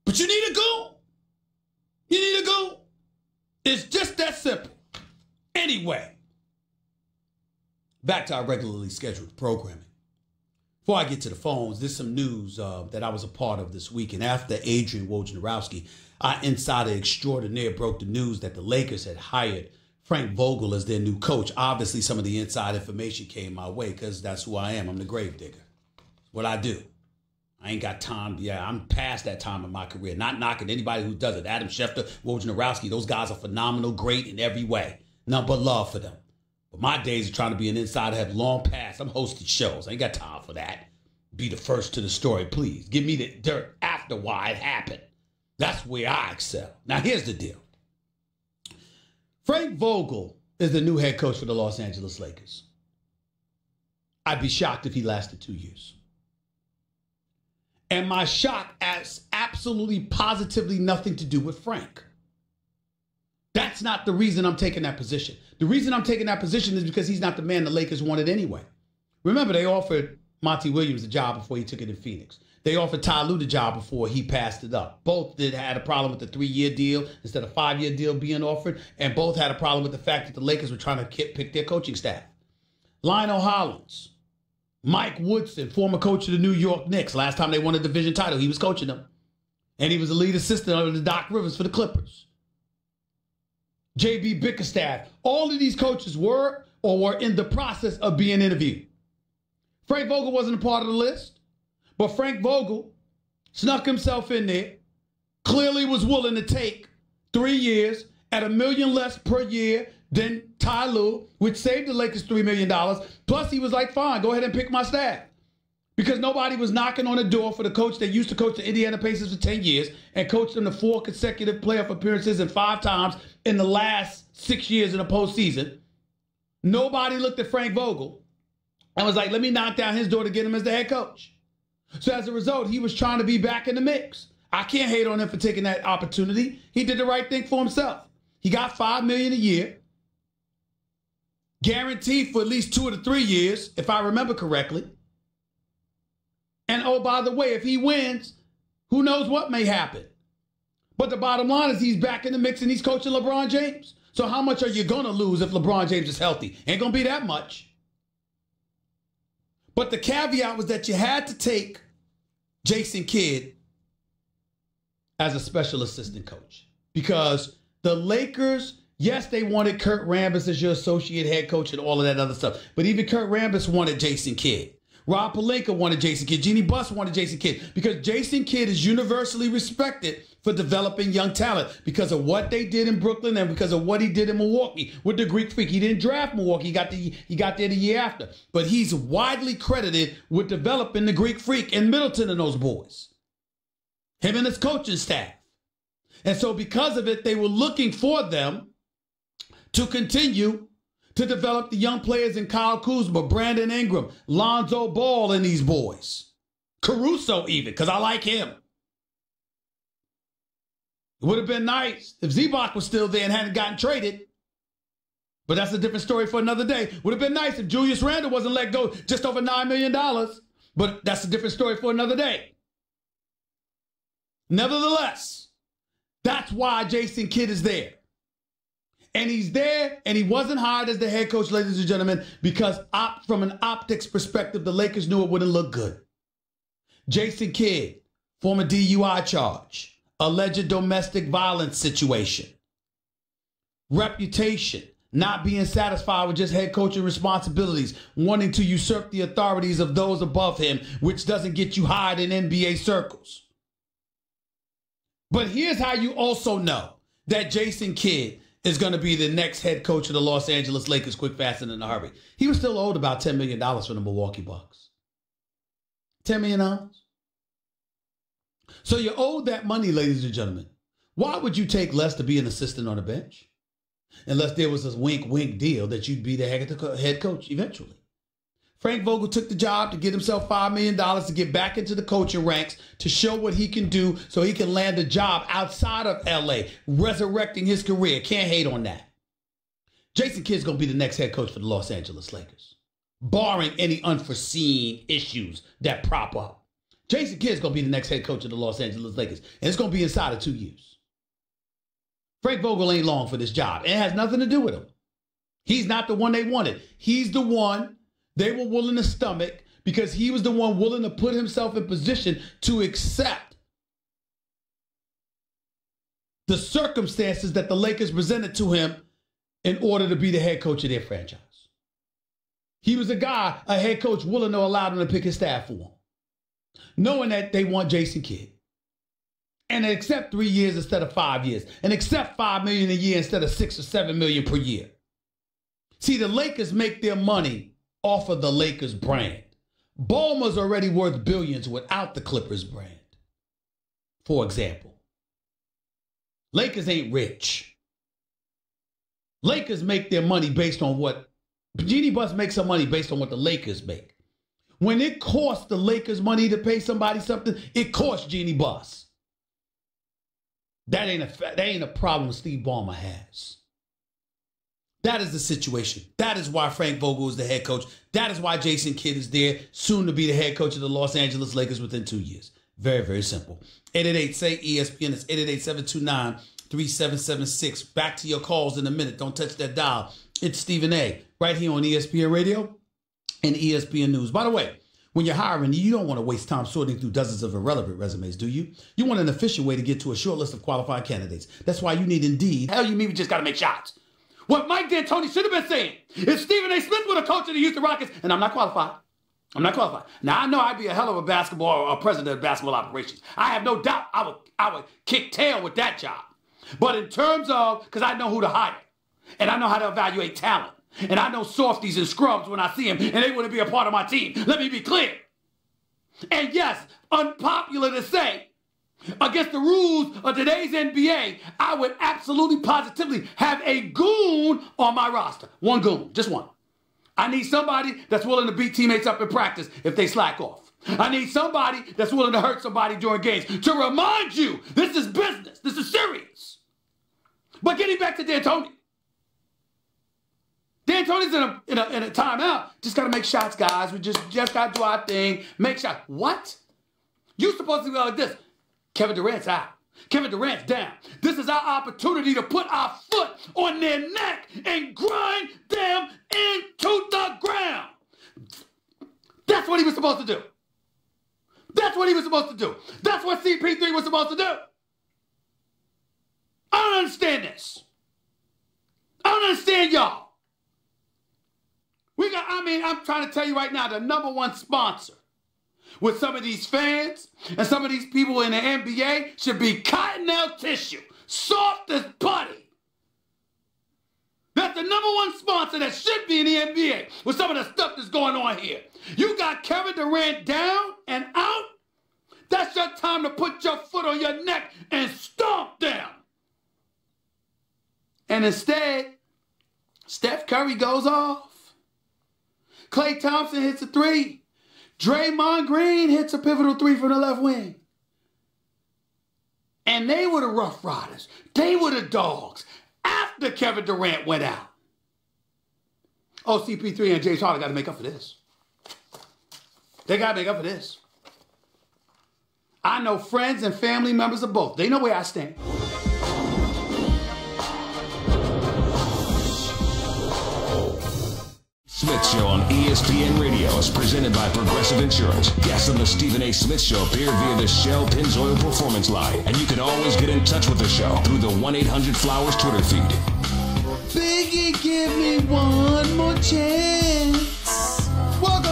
But you need a goon. You need a goon. It's just that simple. Anyway, back to our regularly scheduled programming. Before I get to the phones, there's some news uh, that I was a part of this week. And after Adrian Wojnarowski, our insider extraordinaire broke the news that the Lakers had hired Frank Vogel as their new coach. Obviously, some of the inside information came my way because that's who I am. I'm the grave digger. What I do. I ain't got time. Yeah, I'm past that time in my career. Not knocking anybody who does it. Adam Schefter, Wojnarowski, those guys are phenomenal, great in every way. None but love for them. But my days of trying to be an insider have long passed. I'm hosting shows. I ain't got time for that. Be the first to the story, please. Give me the dirt after why it happened. That's where I excel. Now, here's the deal Frank Vogel is the new head coach for the Los Angeles Lakers. I'd be shocked if he lasted two years. And my shock has absolutely positively nothing to do with Frank. That's not the reason I'm taking that position. The reason I'm taking that position is because he's not the man the Lakers wanted anyway. Remember, they offered Monty Williams the job before he took it in Phoenix. They offered Ty Lue the job before he passed it up. Both did had a problem with the three-year deal instead of five-year deal being offered, and both had a problem with the fact that the Lakers were trying to pick their coaching staff. Lionel Hollins, Mike Woodson, former coach of the New York Knicks. Last time they won a division title, he was coaching them, and he was the lead assistant under Doc Rivers for the Clippers. JB Bickerstaff. All of these coaches were or were in the process of being interviewed. Frank Vogel wasn't a part of the list. But Frank Vogel snuck himself in there, clearly was willing to take three years at a million less per year than Ty Lue, which saved the Lakers $3 million. Plus, he was like, fine, go ahead and pick my staff. Because nobody was knocking on the door for the coach that used to coach the Indiana Pacers for 10 years and coached them to four consecutive playoff appearances and five times in the last six years in the postseason. Nobody looked at Frank Vogel and was like, let me knock down his door to get him as the head coach. So as a result, he was trying to be back in the mix. I can't hate on him for taking that opportunity. He did the right thing for himself. He got five million a year, guaranteed for at least two to three years, if I remember correctly. And oh, by the way, if he wins, who knows what may happen. But the bottom line is he's back in the mix and he's coaching LeBron James. So how much are you gonna lose if LeBron James is healthy? Ain't gonna be that much. But the caveat was that you had to take Jason Kidd as a special assistant coach because the Lakers, yes, they wanted Kurt Rambis as your associate head coach and all of that other stuff. But even Kurt Rambis wanted Jason Kidd. Rob Pelinka wanted Jason Kidd. Jeanie Buss wanted Jason Kidd because Jason Kidd is universally respected for developing young talent because of what they did in Brooklyn and because of what he did in Milwaukee with the Greek Freak. He didn't draft Milwaukee; he got the he got there the year after, but he's widely credited with developing the Greek Freak and Middleton and those boys. Him and his coaching staff, and so because of it, they were looking for them to continue to develop the young players in Kyle Kuzma, Brandon Ingram, Lonzo Ball, and these boys. Caruso, even, because I like him. It would have been nice if Zubac was still there and hadn't gotten traded. But that's a different story for another day. Would have been nice if Julius Randle wasn't let go just over $9 million. But that's a different story for another day. Nevertheless, that's why Jason Kidd is there. And he's there, and he wasn't hired as the head coach, ladies and gentlemen, because op- from an optics perspective, the Lakers knew it wouldn't look good. Jason Kidd, former DUI charge, alleged domestic violence situation, reputation, not being satisfied with just head coaching responsibilities, wanting to usurp the authorities of those above him, which doesn't get you hired in NBA circles. But here's how you also know that Jason Kidd is going to be the next head coach of the Los Angeles Lakers quick, fast, and in a hurry. He was still owed about $10 million from the Milwaukee Bucks. $10 million. So you're owed that money, ladies and gentlemen. Why would you take less to be an assistant on the bench? Unless there was a wink wink deal that you'd be the head coach eventually. Frank Vogel took the job to get himself $5 million to get back into the coaching ranks to show what he can do so he can land a job outside of LA, resurrecting his career. Can't hate on that. Jason Kidd's going to be the next head coach for the Los Angeles Lakers, barring any unforeseen issues that prop up. Jason Kidd's going to be the next head coach of the Los Angeles Lakers, and it's going to be inside of two years. Frank Vogel ain't long for this job, and it has nothing to do with him. He's not the one they wanted. He's the one they were willing to stomach because he was the one willing to put himself in position to accept the circumstances that the Lakers presented to him in order to be the head coach of their franchise. He was a guy, a head coach willing to allow them to pick his staff for him, knowing that they want Jason Kidd. And accept three years instead of five years, and accept five million a year instead of six or seven million per year. See, the Lakers make their money off of the Lakers brand. Ballmer's already worth billions without the Clippers brand. For example, Lakers ain't rich. Lakers make their money based on what Jeanie Buss makes her money based on what the Lakers make. When it costs the Lakers money to pay somebody something, it costs Jeanie Buss. That ain't a that ain't a problem Steve Ballmer has. That is the situation. That is why Frank Vogel is the head coach. That is why Jason Kidd is there, soon to be the head coach of the Los Angeles Lakers within two years. Very, very simple. 888 say ESPN. It's 888 729 3776. Back to your calls in a minute. Don't touch that dial. It's Stephen A. right here on ESPN Radio and ESPN News. By the way, when you're hiring, you don't want to waste time sorting through dozens of irrelevant resumes, do you? You want an efficient way to get to a short list of qualified candidates. That's why you need Indeed. Hell, you mean we just got to make shots. What Mike D'Antoni should have been saying if Stephen A. Smith would have coached the Houston Rockets, and I'm not qualified. I'm not qualified. Now I know I'd be a hell of a basketball or president of basketball operations. I have no doubt I would I would kick tail with that job. But in terms of because I know who to hire, and I know how to evaluate talent, and I know softies and scrubs when I see them, and they want to be a part of my team. Let me be clear. And yes, unpopular to say, against the rules of today's NBA, I would absolutely positively have a goon on my roster. One goon, just one. I need somebody that's willing to beat teammates up in practice if they slack off. I need somebody that's willing to hurt somebody during games to remind you this is business, this is serious. But getting back to D'Antoni. D'Antoni's in a, in a, in a timeout. Just got to make shots, guys. We just, just got to do our thing. Make shots. What? You supposed to be like this. Kevin Durant's out. Kevin Durant's down. This is our opportunity to put our foot on their neck and grind them into the ground. That's what he was supposed to do. That's what he was supposed to do. That's what CP3 was supposed to do. I don't understand this. I don't understand y'all. We got, I mean, I'm trying to tell you right now, the number one sponsor with some of these fans and some of these people in the NBA should be cottonelle tissue, soft as putty. That's the number one sponsor that should be in the NBA with some of the stuff that's going on here. You got Kevin Durant down and out. That's your time to put your foot on your neck and stomp down. And instead, Steph Curry goes off. Klay Thompson hits a three. Draymond Green hits a pivotal three from the left wing. And they were the Rough Riders. They were the dogs after Kevin Durant went out. Oh, CP3 and James Harden got to make up for this. They got to make up for this. I know friends and family members of both. They know where I stand. Smith Show on ESPN Radio is presented by Progressive Insurance. Guests on the Stephen A. Smith Show appear via the Shell Pennzoil Performance Line, and you can always get in touch with the show through the 1-800-Flowers Twitter feed. Biggie, give me one more chance. Welcome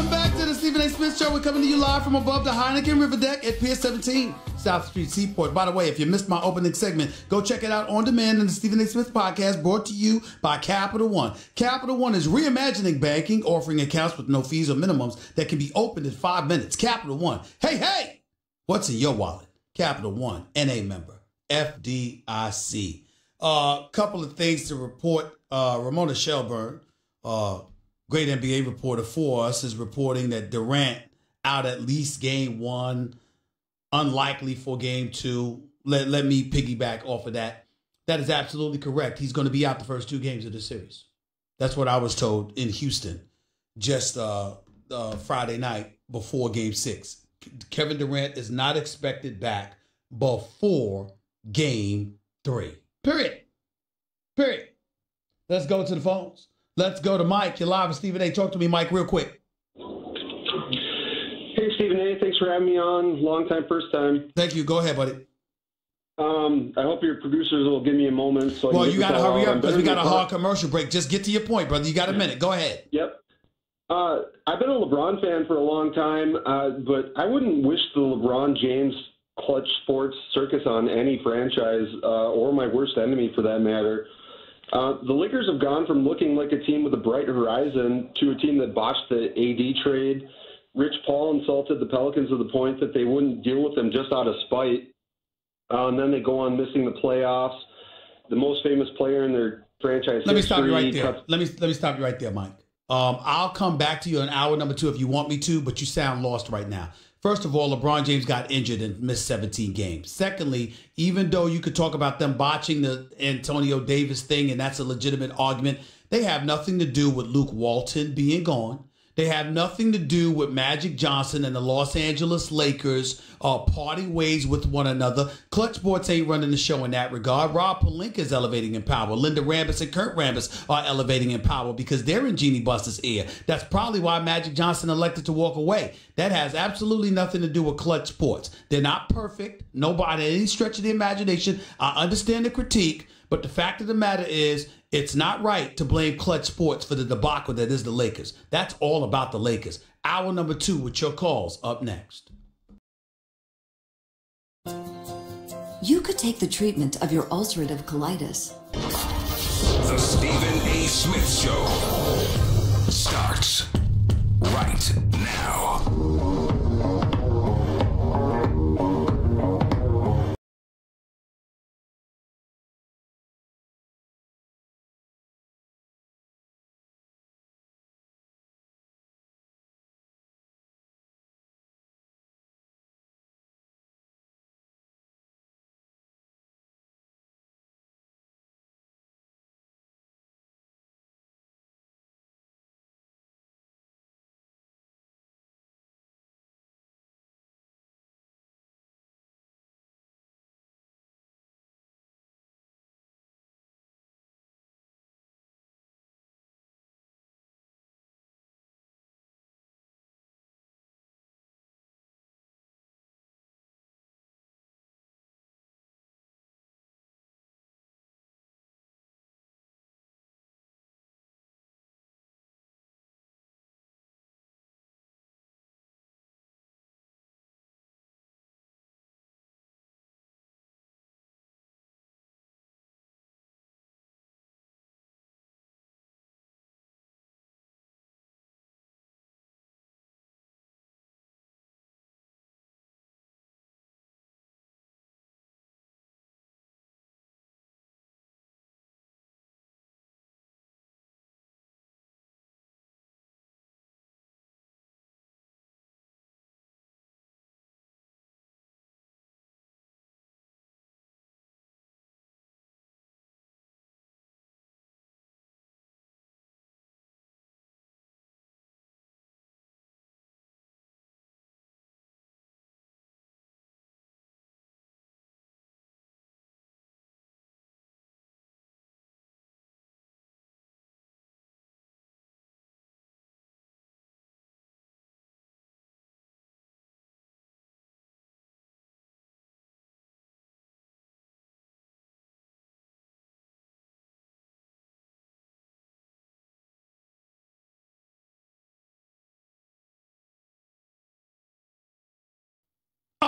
Stephen A. Smith Show. We're coming to you live from above the Heineken River Deck at Pier 17. South Street Seaport. By the way, if you missed my opening segment, go check it out on demand in the Stephen A. Smith podcast brought to you by Capital One. Capital One is reimagining banking, offering accounts with no fees or minimums that can be opened in five minutes. Capital One. Hey, hey! What's in your wallet? Capital One, NA member, FDIC. A uh, couple of things to report. Uh, Ramona Shelburne, uh, great NBA reporter for us, is reporting that Durant out at least game one unlikely for game two. Let, let me piggyback off of that. That is absolutely correct. He's going to be out the first two games of the series. That's what I was told in Houston just uh, uh, Friday night before game six. Kevin Durant is not expected back before game three. Period. Period. Let's go to the phones. Let's go to Mike. You're live with Stephen A. Talk to me, Mike, real quick. Hey, Stephen A. Thanks for having me on. Long time, first time. Thank you. Go ahead, buddy. Um, I hope your producers will give me a moment. So well, you got to hurry up because we got a hard commercial break. Just get to your point, brother. You got a minute. Go ahead. Yep. Uh, I've been a LeBron fan for a long time, uh, but I wouldn't wish the LeBron James clutch sports circus on any franchise uh, or my worst enemy for that matter. Uh, the Lakers have gone from looking like a team with a bright horizon to a team that botched the AD trade. Rich Paul insulted the Pelicans to the point that they wouldn't deal with them just out of spite. Uh, and then they go on missing the playoffs. The most famous player in their franchise let history. me stop you right there. Cuts- let me let me stop you right there, Mike. Um, I'll come back to you in hour number two if you want me to, but you sound lost right now. First of all, LeBron James got injured and missed 17 games. Secondly, even though you could talk about them botching the Anthony Davis thing, and that's a legitimate argument, they have nothing to do with Luke Walton being gone. They have nothing to do with Magic Johnson and the Los Angeles Lakers uh, ways with one another. Clutch Sports ain't running the show in that regard. Rob Pelinka is elevating in power. Linda Rambis and Kurt Rambis are elevating in power because they're in Jeanie Buss's ear. That's probably why Magic Johnson elected to walk away. That has absolutely nothing to do with Clutch Sports. They're not perfect. Nobody, any stretch of the imagination. I understand the critique, but the fact of the matter is, it's not right to blame Clutch Sports for the debacle that is the Lakers. That's all about the Lakers. Hour number two with your calls up next. You could take the treatment of your ulcerative colitis. The Stephen A. Smith Show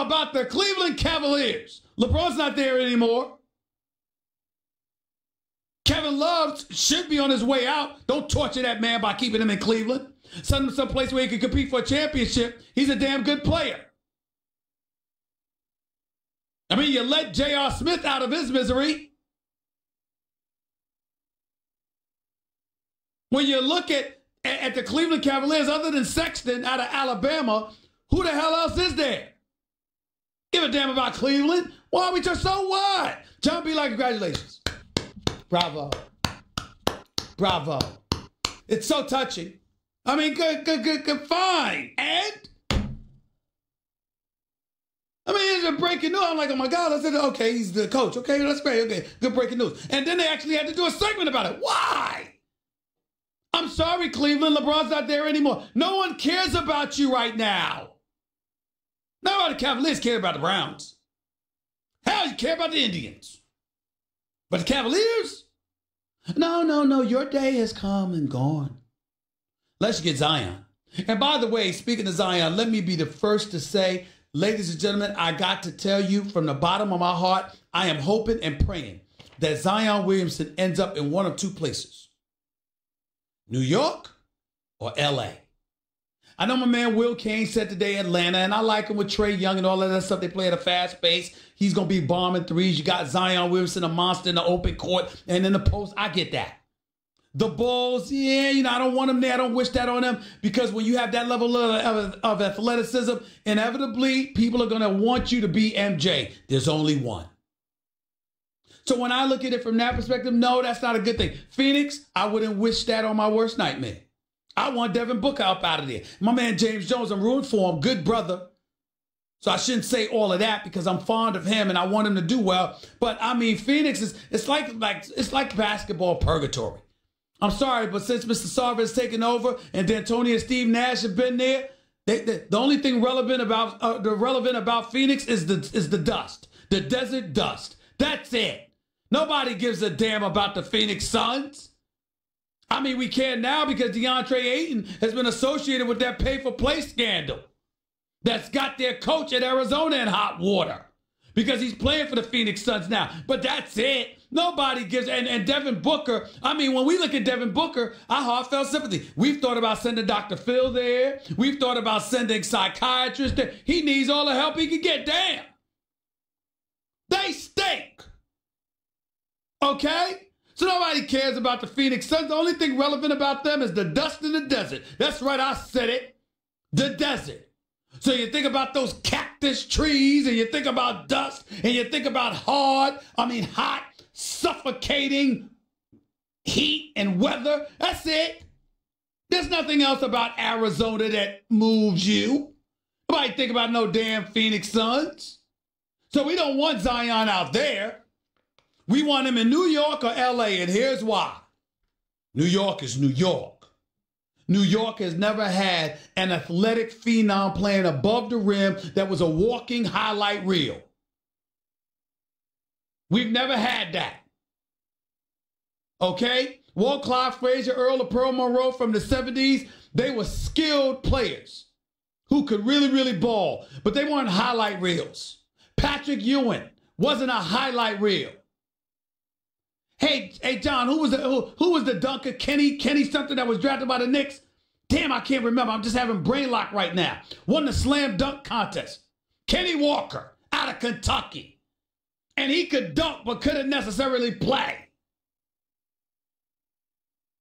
about the Cleveland Cavaliers. LeBron's not there anymore. Kevin Love should be on his way out. Don't torture that man by keeping him in Cleveland. Send him someplace where he can compete for a championship. He's a damn good player. I mean, you let J.R. Smith out of his misery. When you look at, at the Cleveland Cavaliers, other than Sexton out of Alabama, who the hell else is there? Give a damn about Cleveland. Why are we just so what? John be like, congratulations. Bravo. Bravo. It's so touching. I mean, good, good, good, good, fine. And I mean, it's a breaking news. I'm like, oh my God. I said, okay, he's the coach. Okay, that's great. Okay, good breaking news. And then they actually had to do a segment about it. Why? I'm sorry, Cleveland. LeBron's not there anymore. No one cares about you right now. Nobody Cavaliers care about the Browns. Hell, you care about the Indians. But the Cavaliers? No, no, no. Your day has come and gone. Let's get Zion. And by the way, speaking of Zion, let me be the first to say, ladies and gentlemen, I got to tell you from the bottom of my heart, I am hoping and praying that Zion Williamson ends up in one of two places New York or LA. I know my man Will Cain said today Atlanta, and I like him with Trae Young and all of that stuff. They play at a fast pace. He's going to be bombing threes. You got Zion Williamson, a monster in the open court and in the post. I get that. The Bulls, yeah, you know, I don't want them there. I don't wish that on them because when you have that level of, of, of athleticism, inevitably people are going to want you to be MJ. There's only one. So when I look at it from that perspective, no, that's not a good thing. Phoenix, I wouldn't wish that on my worst nightmare. I want Devin Booker up out of there. My man James Jones, I'm rooting for him. Good brother. So I shouldn't say all of that because I'm fond of him and I want him to do well. But I mean, Phoenix is it's like like it's like basketball purgatory. I'm sorry, but since Mr. Sarver has taken over and D'Antoni and Steve Nash have been there, they, they, the only thing relevant about uh, the relevant about Phoenix is the is the dust, the desert dust. That's it. Nobody gives a damn about the Phoenix Suns. I mean, we can now because DeAndre Ayton has been associated with that pay for play scandal that's got their coach at Arizona in hot water because he's playing for the Phoenix Suns now. But that's it. Nobody gives. And, and Devin Booker, I mean, when we look at Devin Booker, our heartfelt sympathy. We've thought about sending Dr. Phil there. We've thought about sending psychiatrists there. He needs all the help he can get. Damn. They stink. Okay? So nobody cares about the Phoenix Suns. The only thing relevant about them is the dust in the desert. That's right, I said it. The desert. So you think about those cactus trees and you think about dust and you think about hard, I mean hot, suffocating heat and weather. That's it. There's nothing else about Arizona that moves you. Nobody think about no damn Phoenix Suns. So we don't want Zion out there. We want him in New York or LA, and here's why New York is New York. New York has never had an athletic phenom playing above the rim that was a walking highlight reel. We've never had that. Okay? Walt Clyde Frazier, Earl of Pearl Monroe from the 70s, they were skilled players who could really, really ball, but they weren't highlight reels. Patrick Ewing wasn't a highlight reel. Hey, hey, John, who was the who, who was the dunker? Kenny, Kenny something that was drafted by the Knicks. Damn, I can't remember. I'm just having brain lock right now. Won the slam dunk contest. Kenny Walker out of Kentucky. And he could dunk, but couldn't necessarily play.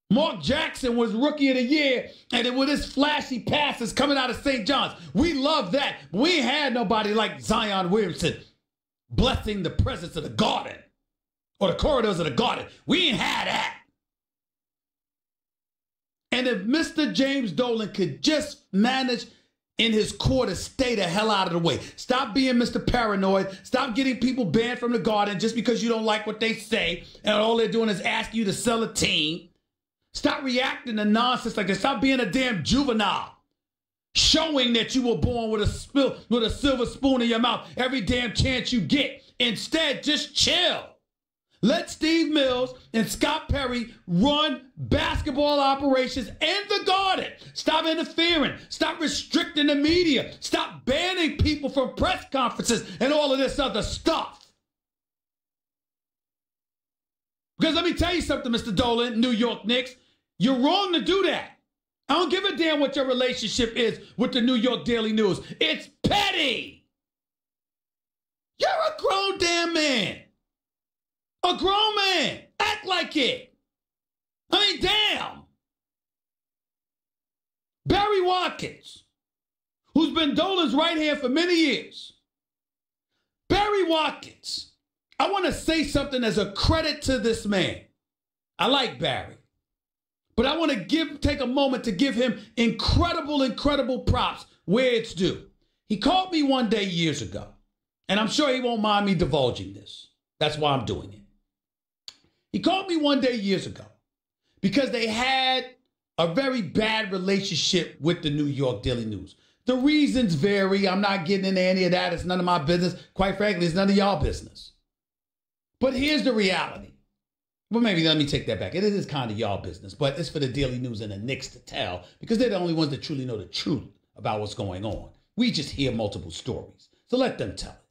Mark Jackson was rookie of the year, and with his flashy passes coming out of St. John's. We love that. We had nobody like Zion Williamson blessing the presence of the garden or the corridors of the garden. We ain't had that. And if Mr. James Dolan could just manage in his core to stay the hell out of the way. Stop being Mr. Paranoid. Stop getting people banned from the garden just because you don't like what they say and all they're doing is asking you to sell a team. Stop reacting to nonsense like this. Stop being a damn juvenile. Showing that you were born with a spill with a silver spoon in your mouth every damn chance you get. Instead, just chill. Let Steve Mills and Scott Perry run basketball operations in the garden. Stop interfering. Stop restricting the media. Stop banning people from press conferences and all of this other stuff. Because let me tell you something, Mr. Dolan, New York Knicks. You're wrong to do that. I don't give a damn what your relationship is with the New York Daily News. It's petty. You're a grown damn man. A grown man. Act like it. I mean, damn. Barry Watkins, who's been Dolan's right hand for many years. Barry Watkins. I want to say something as a credit to this man. I like Barry. But I want to give take a moment to give him incredible, incredible props where it's due. He called me one day years ago, and I'm sure he won't mind me divulging this. That's why I'm doing it. He called me one day years ago because they had a very bad relationship with the New York Daily News. The reasons vary. I'm not getting into any of that. It's none of my business. Quite frankly, it's none of y'all business. But here's the reality. Well, maybe let me take that back. It is kind of y'all business, but it's for the Daily News and the Knicks to tell because they're the only ones that truly know the truth about what's going on. We just hear multiple stories. So let them tell it.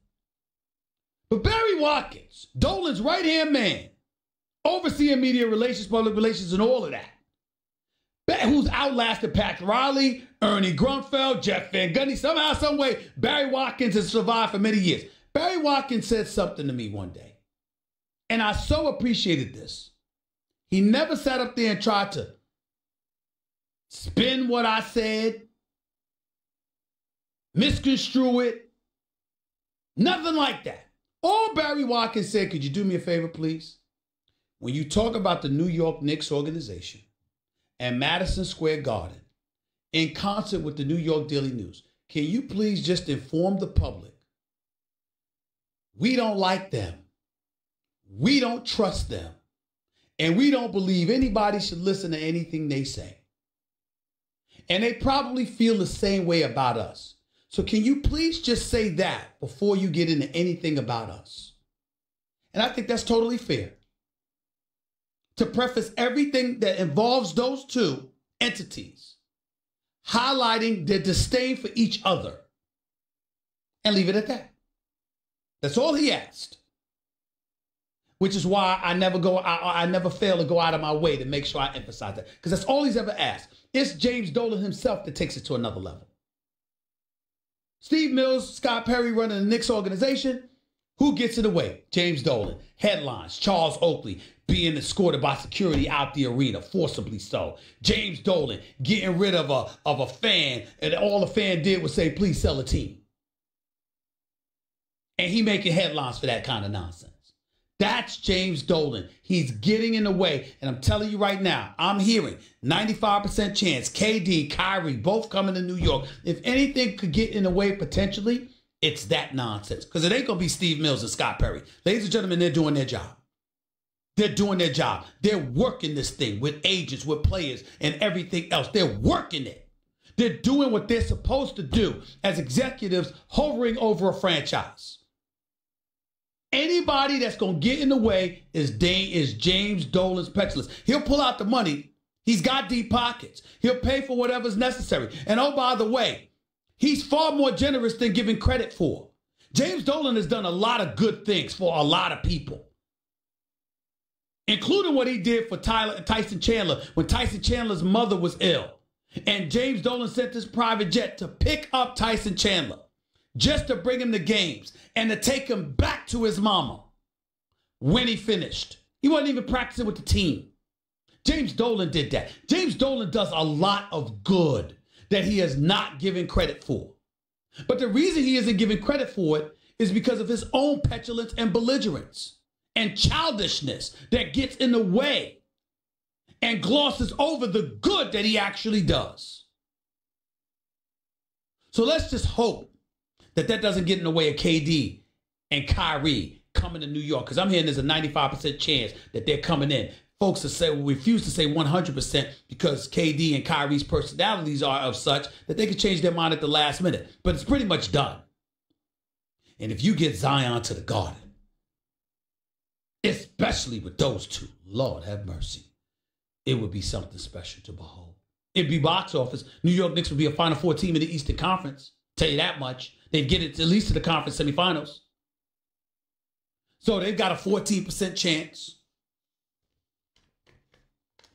But Barry Watkins, Dolan's right hand man, overseeing media relations, public relations, and all of that. Bet Who's outlasted Pat Riley, Ernie Grunfeld, Jeff Van Gundy. Somehow, some way, Barry Watkins has survived for many years. Barry Watkins said something to me one day, and I so appreciated this. He never sat up there and tried to spin what I said, misconstrue it, nothing like that. All Barry Watkins said, could you do me a favor, please? When you talk about the New York Knicks organization and Madison Square Garden in concert with the New York Daily News, can you please just inform the public? We don't like them. We don't trust them. And we don't believe anybody should listen to anything they say. And they probably feel the same way about us. So, can you please just say that before you get into anything about us? And I think that's totally fair to preface everything that involves those two entities, highlighting their disdain for each other, and leave it at that. That's all he asked. Which is why I never go, I, I never fail to go out of my way to make sure I emphasize that. Because that's all he's ever asked. It's James Dolan himself that takes it to another level. Steve Mills, Scott Perry running the Knicks organization. Who gets it away? James Dolan. Headlines Charles Oakley being escorted by security out the arena, forcibly so. James Dolan getting rid of a, of a fan, and all the fan did was say, please sell a team. And he making headlines for that kind of nonsense. That's James Dolan. He's getting in the way. And I'm telling you right now, I'm hearing 95% chance KD, Kyrie, both coming to New York. If anything could get in the way potentially, it's that nonsense. Because it ain't going to be Steve Mills and Scott Perry. Ladies and gentlemen, they're doing their job. They're doing their job. They're working this thing with agents, with players, and everything else. They're working it. They're doing what they're supposed to do as executives hovering over a franchise. Anybody that's going to get in the way is, Dane, is James Dolan's petulance. He'll pull out the money. He's got deep pockets. He'll pay for whatever's necessary. And oh, by the way, he's far more generous than giving credit for. James Dolan has done a lot of good things for a lot of people including what he did for Tyler, Tyson Chandler when Tyson Chandler's mother was ill. And James Dolan sent his private jet to pick up Tyson Chandler just to bring him to games and to take him back to his mama when he finished. He wasn't even practicing with the team. James Dolan did that. James Dolan does a lot of good that he is not given credit for. But the reason he isn't given credit for it is because of his own petulance and belligerence and childishness that gets in the way and glosses over the good that he actually does. So let's just hope that that doesn't get in the way of KD and Kyrie coming to New York because I'm hearing there's a 95% chance that they're coming in. Folks that say will refuse to say 100% because KD and Kyrie's personalities are of such that they could change their mind at the last minute. But it's pretty much done. And if you get Zion to the Garden, especially with those two. Lord have mercy. It would be something special to behold. It'd be box office. New York Knicks would be a Final Four team in the Eastern Conference. Tell you that much. They'd get it at least to the conference semifinals. So they've got a 14% chance.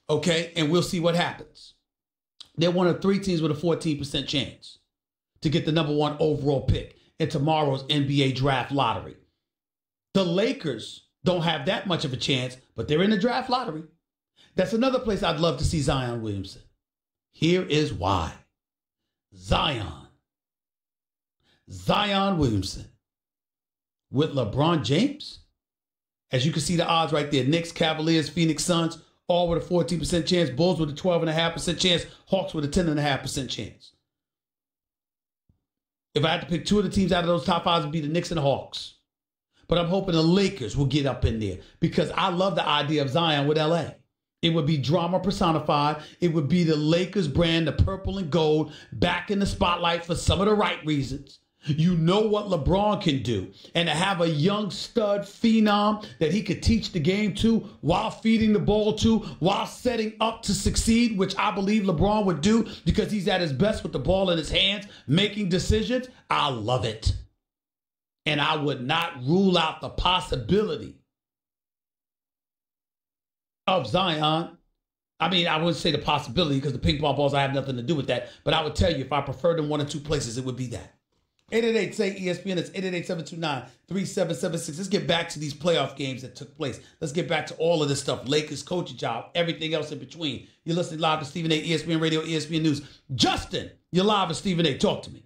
Okay, and we'll see what happens. They're one of three teams with a 14% chance to get the number one overall pick in tomorrow's NBA draft lottery. The Lakers don't have that much of a chance, but they're in the draft lottery. That's another place I'd love to see Zion Williamson. Here is why Zion. Zion Williamson with LeBron James. As you can see the odds right there Knicks, Cavaliers, Phoenix Suns, all with a 14% chance. Bulls with a 12.5% chance. Hawks with a 10.5% chance. If I had to pick two of the teams out of those top five, it would be the Knicks and the Hawks. But I'm hoping the Lakers will get up in there because I love the idea of Zion with LA. It would be drama personified. It would be the Lakers brand, the purple and gold, back in the spotlight for some of the right reasons. You know what LeBron can do. And to have a young stud phenom that he could teach the game to while feeding the ball to, while setting up to succeed, which I believe LeBron would do because he's at his best with the ball in his hands, making decisions. I love it. And I would not rule out the possibility of Zion. I mean, I wouldn't say the possibility because the ping pong balls, I have nothing to do with that. But I would tell you if I preferred them one or two places, it would be that. 888 say ESPN. It's 888 729 3776. Let's get back to these playoff games that took place. Let's get back to all of this stuff Lakers coaching job, everything else in between. You're listening live to Stephen A. ESPN Radio, ESPN News. Justin, you're live with Stephen A. Talk to me.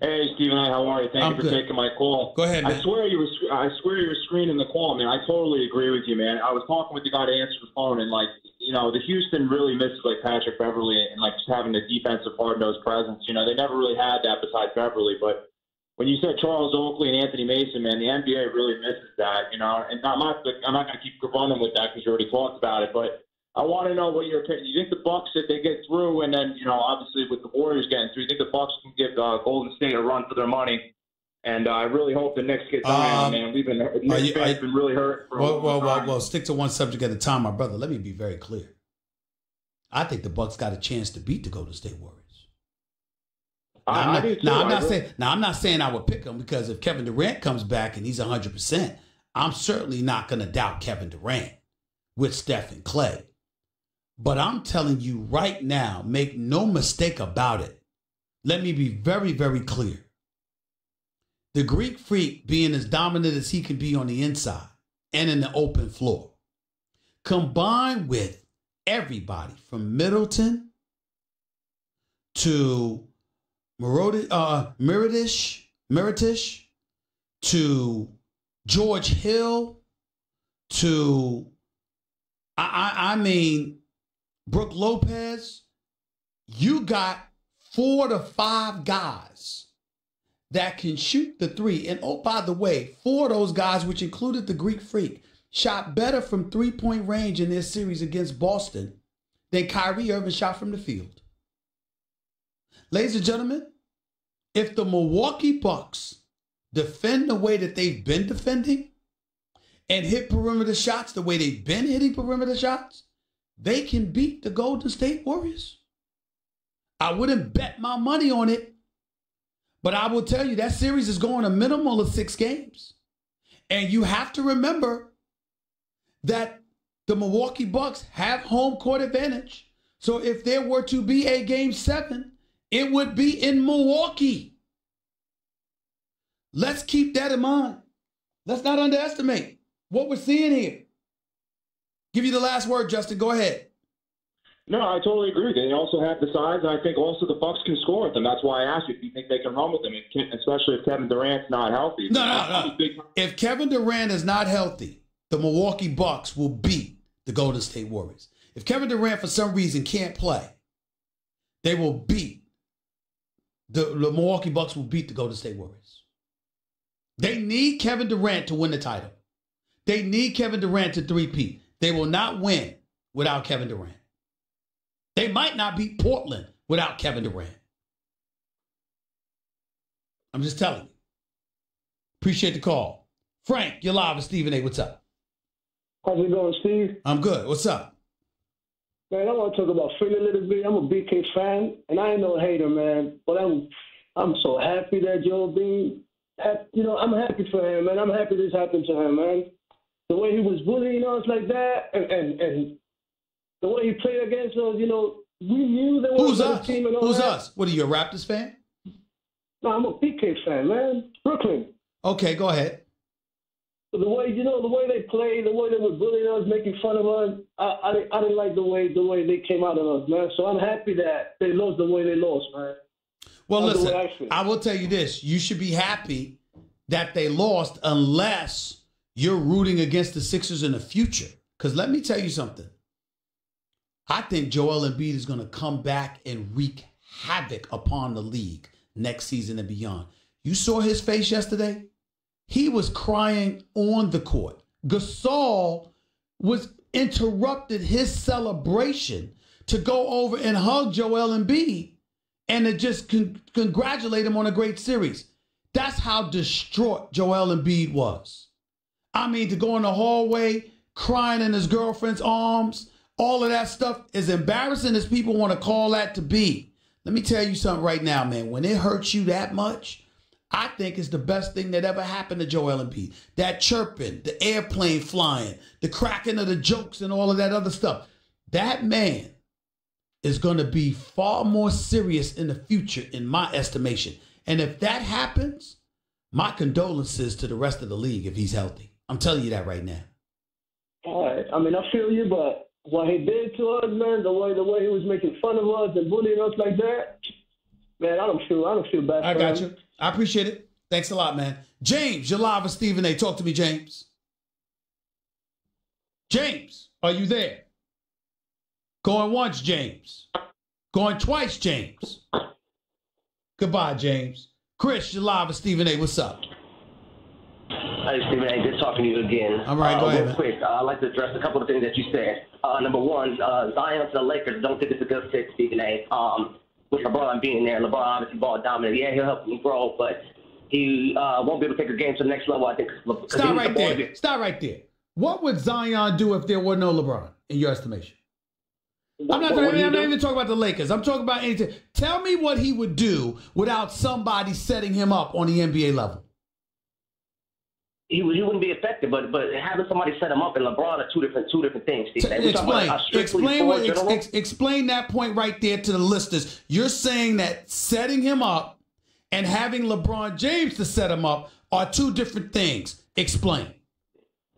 Hey, Stephen A. How are you? Thank I'm you for good. taking my call. Go ahead, man. I swear you were. I swear you were screening the call, man. I totally agree with you, man. I was talking with the guy to answer the phone, and like, you know, the Houston really misses like Patrick Beverley and like just having the defensive hard nosed presence. You know, they never really had that besides Beverley. But when you said Charles Oakley and Anthony Mason, man, the NBA really misses that. You know, and I'm not. I'm not going to keep running with that because you already talked about it, but. I want to know what your opinion. You think the Bucks, if they get through, and then you know, obviously with the Warriors getting through, you think the Bucks can give uh, Golden State a run for their money? And uh, I really hope the Knicks get Zion, Um, man. We've been Knicks you- fans are- been really hurt. For a Well, well, well, well, stick to one subject at a time, my brother. Let me be very clear. I think the Bucks got a chance to beat the Golden State Warriors. Now, I, I'm I not, do too. now, I'm not really- saying now I'm not saying I would pick him because if Kevin Durant comes back and he's 100, percent I'm certainly not going to doubt Kevin Durant with Steph and Klay. But I'm telling you right now, make no mistake about it. Let me be very, very clear. The Greek freak being as dominant as he can be on the inside and in the open floor, combined with everybody from Middleton to Merodi- uh, Meritish, Meritish to George Hill to I, I I mean Brook Lopez, you got four to five guys that can shoot the three. And oh, by the way, four of those guys, which included the Greek Freak, shot better from three point range in their series against Boston than Kyrie Irving shot from the field. Ladies and gentlemen, if the Milwaukee Bucks defend the way that they've been defending and hit perimeter shots the way they've been hitting perimeter shots, they can beat the Golden State Warriors. I wouldn't bet my money on it, but I will tell you that series is going a minimal of six games. And you have to remember that the Milwaukee Bucks have home court advantage. So if there were to be a game seven, it would be in Milwaukee. Let's keep that in mind. Let's not underestimate what we're seeing here. Give you the last word, Justin. Go ahead. No, I totally agree. They also have the size, and I think also the Bucks can score with them. That's why I asked you if you think they can run with them, especially if Kevin Durant's not healthy. No, no, no. If Kevin Durant is not healthy, the Milwaukee Bucks will beat the Golden State Warriors. If Kevin Durant for some reason can't play, they will beat the, the Milwaukee Bucks will beat the Golden State Warriors. They need Kevin Durant to win the title. They need Kevin Durant to three-peat. They will not win without Kevin Durant. They might not beat Portland without Kevin Durant. I'm just telling you. Appreciate the call. Frank, you're live with Stephen A. What's up? How's it going, Steve? I'm good. What's up? Man, I want to talk about Philly a little bit. I'm a BK fan, and I ain't no hater, man. But I'm, I'm so happy that Joe Bean, you know, I'm happy for him, man. I'm happy this happened to him, man. The way he was bullying us like that, and and, and the way he played against us, you know, we knew there was Who's a us? team and all Who's that. us? What are you, a Raptors fan? No, I'm a BK fan, man. Brooklyn. Okay, go ahead. the way you know the way they played, the way they were bullying us, making fun of us, I, I, didn't- I didn't like the way the way they came out on us, man. So I'm happy that they lost the way they lost, man. Well, That's listen, I. I will tell you this. You should be happy that they lost unless you're rooting against the Sixers in the future. Because let me tell you something. I think Joel Embiid is going to come back and wreak havoc upon the league next season and beyond. You saw his face yesterday? He was crying on the court. Gasol was interrupted his celebration to go over and hug Joel Embiid and to just con- congratulate him on a great series. That's how distraught Joel Embiid was. I mean, to go in the hallway crying in his girlfriend's arms, all of that stuff, as embarrassing as people want to call that to be. Let me tell you something right now, man. When it hurts you that much, I think it's the best thing that ever happened to Joel Embiid. That chirping, the airplane flying, the cracking of the jokes, and all of that other stuff. That man is going to be far more serious in the future, in my estimation. And if that happens, my condolences to the rest of the league if he's healthy. I'm telling you that right now. All right. I mean, I feel you, but what he did to us, man, the way the way he was making fun of us and bullying us like that, man, I don't feel I don't feel bad. I got him. you. I appreciate it. Thanks a lot, man. James, you're live with Stephen A. Talk to me, James. James, are you there? Going once, James. Going twice, James. Goodbye, James. Chris, you're live with Stephen A. What's up? Hey, Stephen A. Good talking to you again. All right, uh, go ahead, Real quick, uh, I'd like to address a couple of things that you said. Uh, number one, uh, Zion to the Lakers don't think it's a good fit, Stephen A. Um, with LeBron being there, LeBron obviously ball dominant. Yeah, he'll help him grow, but he uh, won't be able to take a game to the next level. I think. Stop right the there. Stop right there. What would Zion do if there were no LeBron, in your estimation? I'm not, What- talking, what I'm not even talking about the Lakers. I'm talking about anything. Tell me what he would do without somebody setting him up on the NBA level. He, he wouldn't be effective, but but having somebody set him up and LeBron are two different two different things. Stephen A. We're talking about explain. Explain what. Ex, ex- explain that point right there to the listeners. You're saying that setting him up and having LeBron James to set him up are two different things. Explain.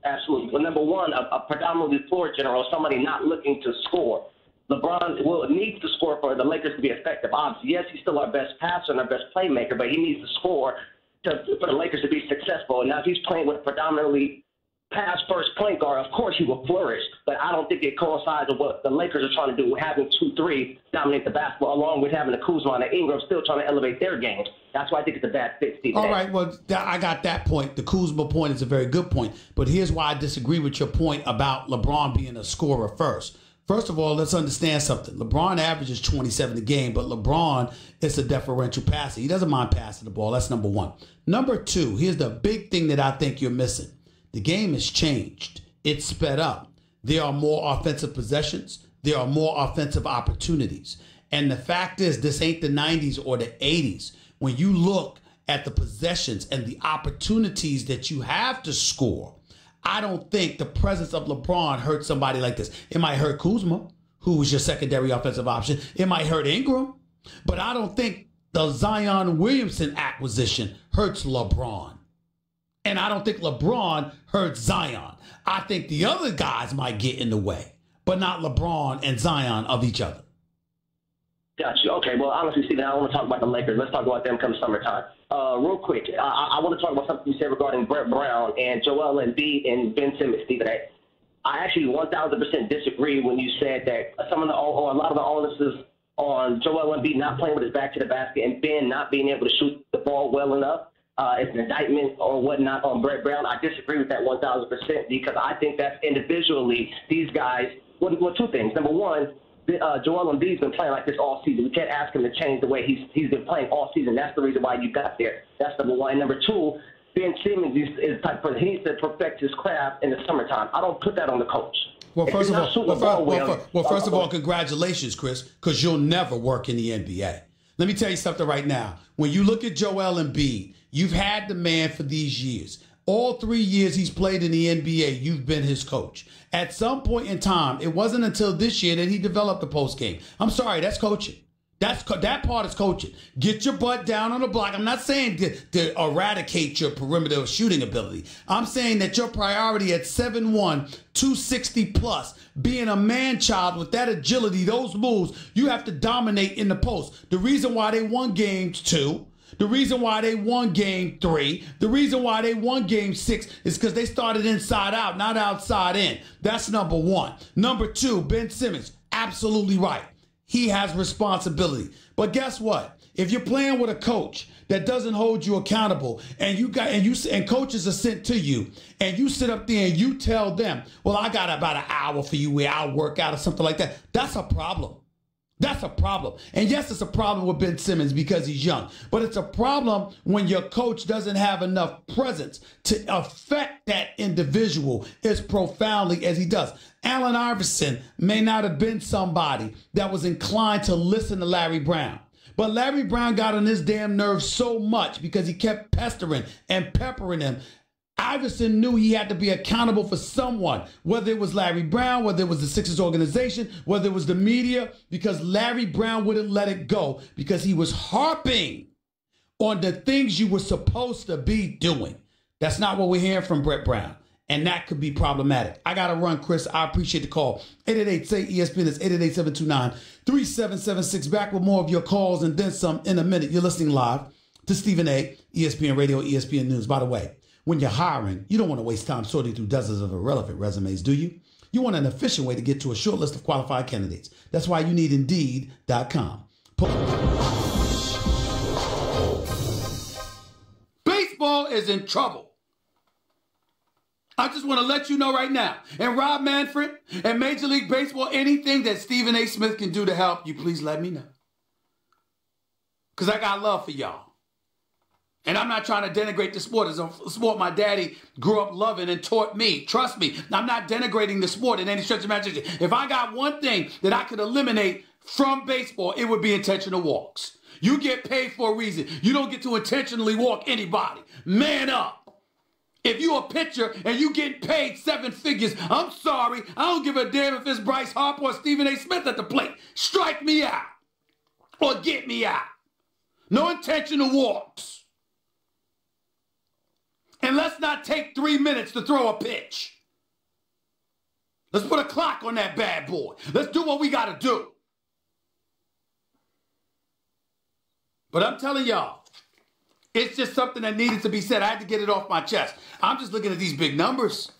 Absolutely. Well, number one, a, a predominantly floor general, somebody not looking to score. LeBron will needs to score for the Lakers to be effective. Obviously, yes, he's still our best passer and our best playmaker, but he needs to score to, for the Lakers to be successful. Now, if he's playing with predominantly pass first point guard, of course he will flourish. But I don't think it coincides with what the Lakers are trying to do, having two, three dominate the basketball, along with having the Kuzma and the Ingram still trying to elevate their games. That's why I think it's a bad fit, Steve. All right, well, I got that point. The Kuzma point is a very good point. But here's why I disagree with your point about LeBron being a scorer first. First of all, let's understand something. LeBron averages 27 a game, but LeBron is a deferential passer. He doesn't mind passing the ball. That's number one. Number two, here's the big thing that I think you're missing. The game has changed. It's sped up. There are more offensive possessions. There are more offensive opportunities. And the fact is, this ain't the 90s or the 80s. When you look at the possessions and the opportunities that you have to score, I don't think the presence of LeBron hurts somebody like this. It might hurt Kuzma, who was your secondary offensive option. It might hurt Ingram, but I don't think the Zion Williamson acquisition hurts LeBron. And I don't think LeBron hurts Zion. I think the other guys might get in the way, but not LeBron and Zion of each other. Got you. Okay. Well, honestly, Steven, I want to talk about the Lakers. Let's talk about them come summertime. Uh, real quick, I, I want to talk about something you said regarding Brett Brown and Joel Embiid and Ben Simmons, Stephen. I actually 1,000% disagree when you said that some of the, or a lot of the onuses on Joel Embiid not playing with his back to the basket and Ben not being able to shoot the ball well enough uh, as an indictment or whatnot on Brett Brown. I disagree with that 1,000% because I think that individually these guys. Well, well two things. Number one, uh, Joel Embiid's been playing like this all season. We can't ask him to change the way he's he's been playing all season. That's the reason why you got there. That's number one. And number two, Ben Simmons is, is the type of person he needs to perfect his craft in the summertime. I don't put that on the coach. Well, If first of all, well, first, well, well, well, first of all, congratulations, Chris, because you'll never work in the NBA. Let me tell you something right now. When you look at Joel Embiid, you've had the man for these years. All three years he's played in the NBA, you've been his coach. At some point in time, it wasn't until this year that he developed the post game. I'm sorry, that's coaching. That's that part is coaching. Get your butt down on the block. I'm not saying to, to eradicate your perimeter shooting ability. I'm saying that your priority at 7'1, 260 plus, being a man child with that agility, those moves, you have to dominate in the post. The reason why they won games two, the reason why they won game three, the reason why they won game six is because they started inside out, not outside in. That's number one. Number two, Ben Simmons, absolutely right. He has responsibility. But guess what? If you're playing with a coach that doesn't hold you accountable and you got and you and coaches are sent to you and you sit up there and you tell them, "Well, I got about an hour for you where I'll work out or something like that." That's a problem. That's a problem. And yes, it's a problem with Ben Simmons because he's young. But it's a problem when your coach doesn't have enough presence to affect that individual as profoundly as he does. Allen Iverson may not have been somebody that was inclined to listen to Larry Brown. But Larry Brown got on his damn nerves so much because he kept pestering and peppering him Iverson knew he had to be accountable for someone, whether it was Larry Brown, whether it was the Sixers organization, whether it was the media, because Larry Brown wouldn't let it go because he was harping on the things you were supposed to be doing. That's not what we're hearing from Brett Brown. And that could be problematic. I got to run, Chris. I appreciate the call. 888 say ESPN is 888 729 3776. Back with more of your calls and then some in a minute. You're listening live to Stephen A, ESPN Radio, ESPN News. By the way, when you're hiring, you don't want to waste time sorting through dozens of irrelevant resumes, do you? You want an efficient way to get to a short list of qualified candidates. That's why you need Indeed.com. Baseball is in trouble. I just want to let you know right now. And Rob Manfred and Major League Baseball, anything that Stephen A. Smith can do to help you, please let me know. Because I got love for y'all. And I'm not trying to denigrate the sport. It's a sport my daddy grew up loving and taught me. Trust me, I'm not denigrating the sport in any stretch of imagination. If I got one thing that I could eliminate from baseball, it would be intentional walks. You get paid for a reason. You don't get to intentionally walk anybody. Man up. If you a pitcher and you getting paid seven figures, I'm sorry. I don't give a damn if it's Bryce Harper or Stephen A. Smith at the plate. Strike me out or get me out. No intentional walks. And let's not take three minutes to throw a pitch. Let's put a clock on that bad boy. Let's do what we got to do. But I'm telling y'all, it's just something that needed to be said. I had to get it off my chest. I'm just looking at these big numbers.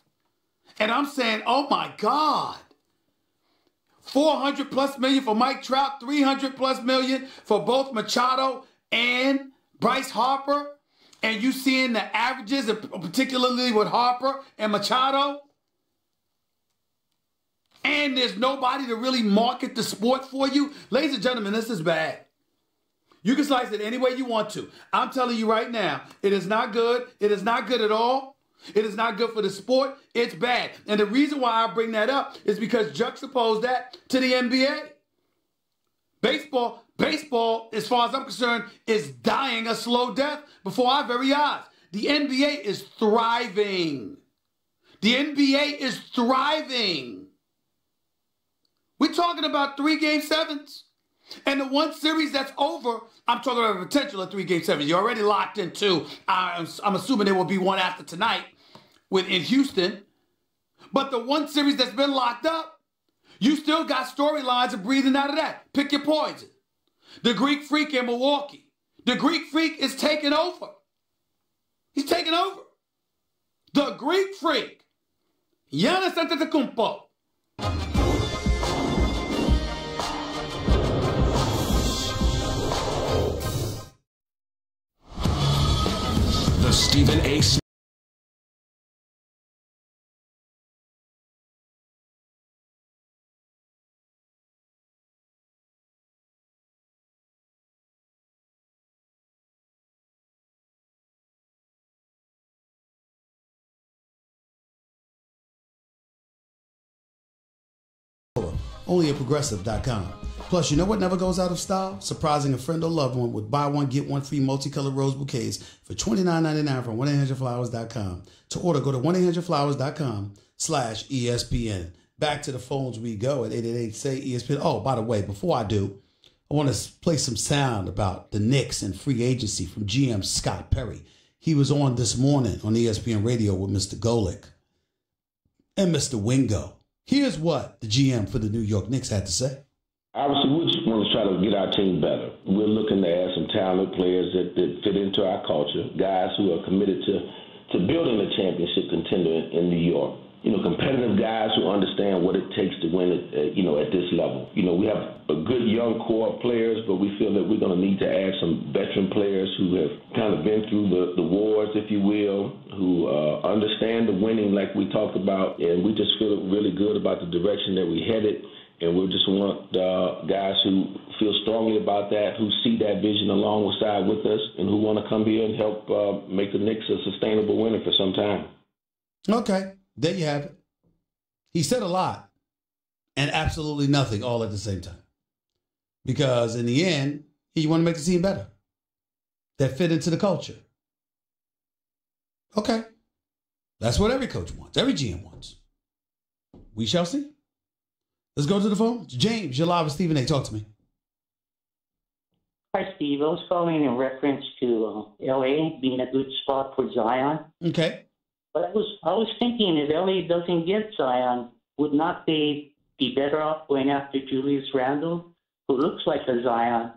And I'm saying, oh my God. 400 plus million for Mike Trout, 300 plus million for both Machado and Bryce Harper. And you seeing the averages, particularly with Harper and Machado. And there's nobody to really market the sport for you. Ladies and gentlemen, this is bad. You can slice it any way you want to. I'm telling you right now, it is not good. It is not good at all. It is not good for the sport. It's bad. And the reason why I bring that up is because juxtapose that to the NBA. Baseball, baseball, as far as I'm concerned, is dying a slow death before our very eyes. The NBA is thriving. The NBA is thriving. We're talking about three game sevens. And the one series that's over, I'm talking about a potential of three game sevens. You're already locked in two. I'm, I'm assuming there will be one after tonight with in Houston. But the one series that's been locked up, you still got storylines of breathing out of that. Pick your poison. The Greek Freak in Milwaukee. The Greek Freak is taking over. He's taking over. The Greek Freak. Giannis Antetokounmpo. The Stephen A. Smith only at progressive.com. Plus, you know what never goes out of style? Surprising a friend or loved one with buy one, get one free multicolored rose bouquets for $29.99 from 1-800-Flowers.com. To order, go to 1-800-Flowers.com slash ESPN. Back to the phones we go at 888-SAY-ESPN. Oh, by the way, before I do, I want to play some sound about the Knicks and free agency from GM Scott Perry. He was on this morning on ESPN Radio with Mr. Golic and Mr. Wingo. Here's what the GM for the New York Knicks had to say. Obviously, we just want to try to get our team better. We're looking to add some talented players that, that fit into our culture, guys who are committed to, to building a championship contender in New York. You know, competitive guys who understand what it takes to win uh, you know, at this level. You know, we have a good young core of players, but we feel that we're going to need to add some veteran players who have kind of been through the, the wars, if you will, who uh, understand the winning like we talked about, and we just feel really good about the direction that we headed and we just want uh, guys who feel strongly about that, who see that vision alongside with us, and who want to come here and help uh, make the Knicks a sustainable winner for some time. Okay, there you have it. He said a lot and absolutely nothing all at the same time. Because in the end, he want to make the team better that fit into the culture. Okay. That's what every coach wants, every GM wants. We shall see. Let's go to the phone. James, you're live with Stephen A. Talk to me. Hi, Steve. I was calling in reference to uh, LA being a good spot for Zion. Okay. But I was I was thinking if LA doesn't get Zion, would not they be better off going after Julius Randle, who looks like a Zion,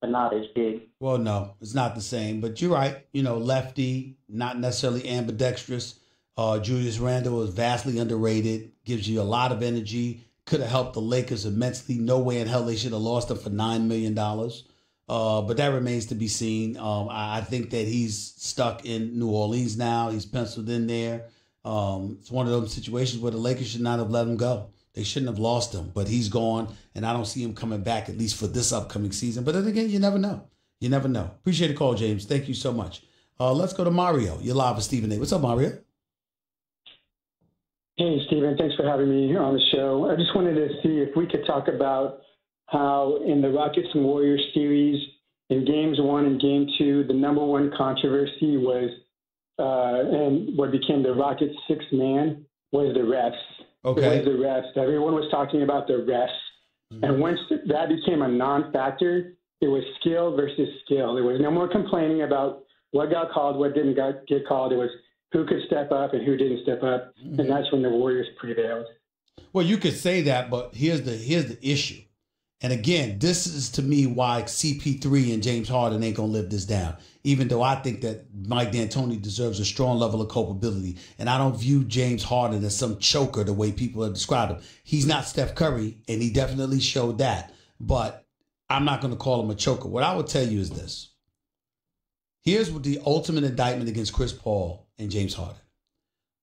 but not as big? Well, no, it's not the same. But you're right. You know, lefty, not necessarily ambidextrous. Uh, Julius Randle is vastly underrated. Gives you a lot of energy. Could have helped the Lakers immensely. No way in hell they should have lost him for nine million dollars. Uh, but that remains to be seen. Um, I, I, think that he's stuck in New Orleans now. He's penciled in there. Um, it's one of those situations where the Lakers should not have let him go. They shouldn't have lost him, but he's gone, and I don't see him coming back at least for this upcoming season. But then again, you never know. You never know. Appreciate the call, James. Thank you so much. Uh, let's go to Mario. You're live with Stephen A. What's up, Mario? Hey, Stephen. Thanks for having me here on the show. I just wanted to see if we could talk about how in the Rockets and Warriors series, in games one and game two, the number one controversy was, uh, and what became the Rockets' sixth man was the refs. Okay. It was the refs. Everyone was talking about the refs. Mm-hmm. And once that became a non factor, it was skill versus skill. There was no more complaining about what got called, what didn't get called. It was who could step up and who didn't step up, mm-hmm. and that's when the Warriors prevailed. Well, you could say that, but here's the here's the issue. And again, this is to me why CP3 and James Harden ain't gonna live this down. Even though I think that Mike D'Antoni deserves a strong level of culpability, and I don't view James Harden as some choker the way people have described him. He's not Steph Curry, and he definitely showed that. But I'm not gonna call him a choker. What I would tell you is this. Here's what the ultimate indictment against Chris Paul and James Harden.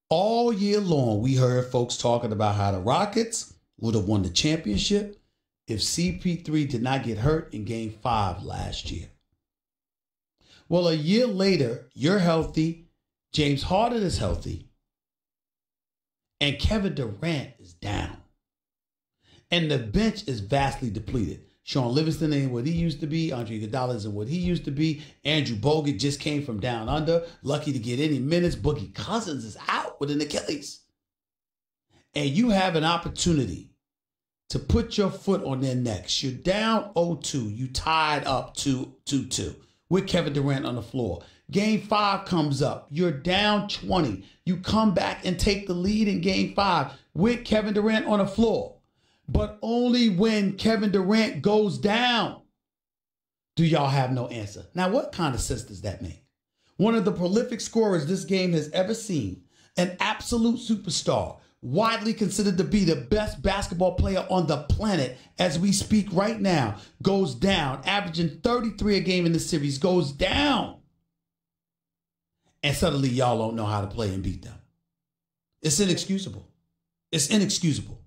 All year long, we heard folks talking about how the Rockets would have won the championship if CP3 did not get hurt in game five last year. Well, a year later, you're healthy, James Harden is healthy, and Kevin Durant is down. And the bench is vastly depleted. Shaun Livingston ain't what he used to be. Andre Iguodala isn't what he used to be. Andrew Bogut just came from down under, lucky to get any minutes. Boogie Cousins is out with an Achilles. And you have an opportunity to put your foot on their necks. You're down 0-2. You tied up 2-2 with Kevin Durant on the floor. Game five comes up. You're down 20. You come back and take the lead in game five with Kevin Durant on the floor but only when Kevin Durant goes down do y'all have no answer. Now, what kind of sense does that make? One of the prolific scorers this game has ever seen, an absolute superstar, widely considered to be the best basketball player on the planet as we speak right now, goes down, averaging 33 a game in the series, goes down. And suddenly y'all don't know how to play and beat them. It's inexcusable. It's inexcusable.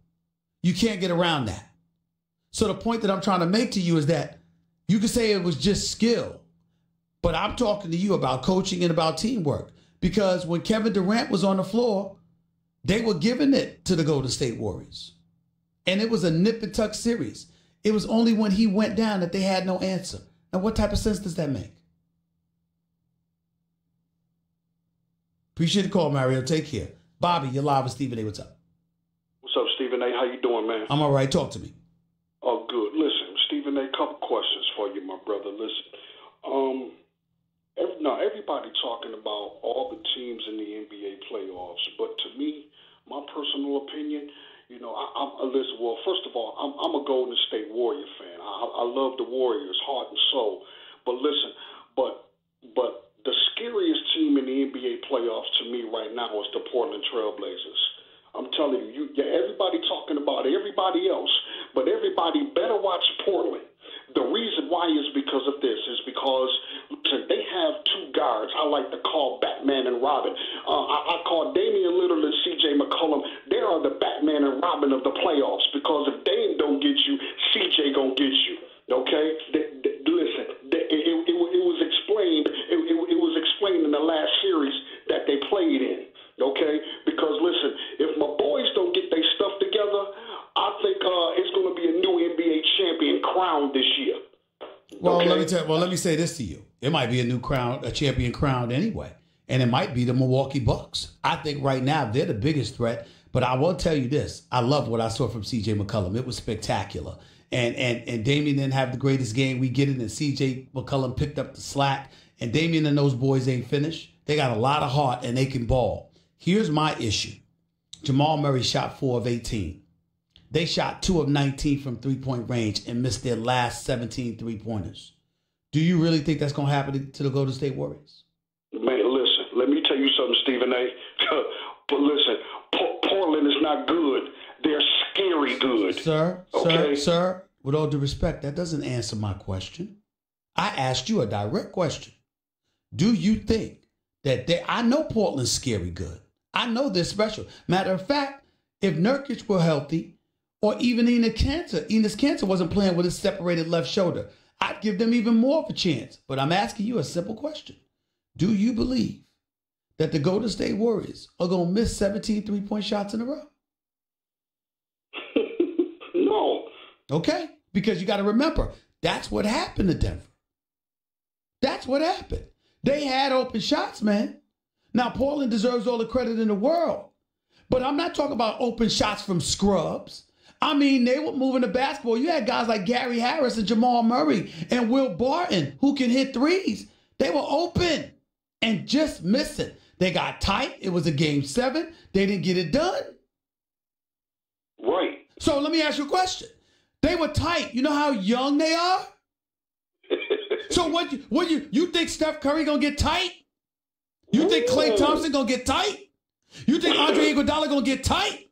You can't get around that. So the point that I'm trying to make to you is that you could say it was just skill, but I'm talking to you about coaching and about teamwork. Because when Kevin Durant was on the floor, they were giving it to the Golden State Warriors. And it was a nip and tuck series. It was only when he went down that they had no answer. Now, what type of sense does that make? Appreciate the call, Mario. Take care. Bobby, you're live with Stephen A. What's up? What's up, Stephen A? How you doing, man? I'm all right. Talk to me. Oh, good. Listen, Stephen A. Couple questions for you, my brother. Listen, um, now everybody talking about all the teams in the NBA playoffs, but to me, my personal opinion, you know, I, I'm uh, listen. Well, first of all, I'm, I'm a Golden State Warrior fan. I, I love the Warriors, heart and soul. But listen, but but the scariest team in the NBA playoffs to me right now is the Portland Trailblazers. I'm telling you, you everybody talking about everybody else, but everybody better watch Portland. The reason why is because of this is because they have two guards I like to call Batman and Robin. Uh, I, I call Damian Lillard and C.J. McCollum. They are the Batman and Robin of the playoffs because if Dame don't get you, C.J. gonna get you. Okay, they, they, listen. They, it, it, it was explained. It, it, it was explained in the last series that they played in. Okay, champion crowned this year. Well, Okay. let me tell. Well, let me say this to you. It might be a new crown, a champion crowned anyway, and it might be the Milwaukee Bucks. I think right now they're the biggest threat. But I will tell you this: I love what I saw from C.J. McCollum. It was spectacular. And and and Damian didn't have the greatest game. We get it, and C.J. McCollum picked up the slack. And Damian and those boys ain't finished. They got a lot of heart and they can ball. Here's my issue: Jamal Murray shot four of 18. They shot two of 19 from three point range and missed their last 17 three pointers. Do you really think that's going to happen to the Golden State Warriors? Man, listen, let me tell you something, Stephen A. but listen, Por- Portland is not good. They're scary good. Sir, Okay. sir, sir, with all due respect, that doesn't answer my question. I asked you a direct question. Do you think that they, I know Portland's scary good. I know they're special. Matter of fact, if Nurkic were healthy, or even Enes Kanter, Enes Kanter wasn't playing with his separated left shoulder, I'd give them even more of a chance. But I'm asking you a simple question. Do you believe that the Golden State Warriors are going to miss 17 three point shots in a row? no. Okay? Because you got to remember, that's what happened to Denver. That's what happened. They had open shots, man. Now, Portland deserves all the credit in the world. But I'm not talking about open shots from scrubs. I mean, they were moving the basketball. You had guys like Gary Harris and Jamal Murray and Will Barton who can hit threes. They were open and just missing. They got tight. It was a game seven. They didn't get it done. Right. So let me ask you a question. They were tight. You know how young they are? so what you what you you think Steph Curry gonna get tight? You think Klay Thompson gonna get tight? You think Andre Iguodala gonna get tight?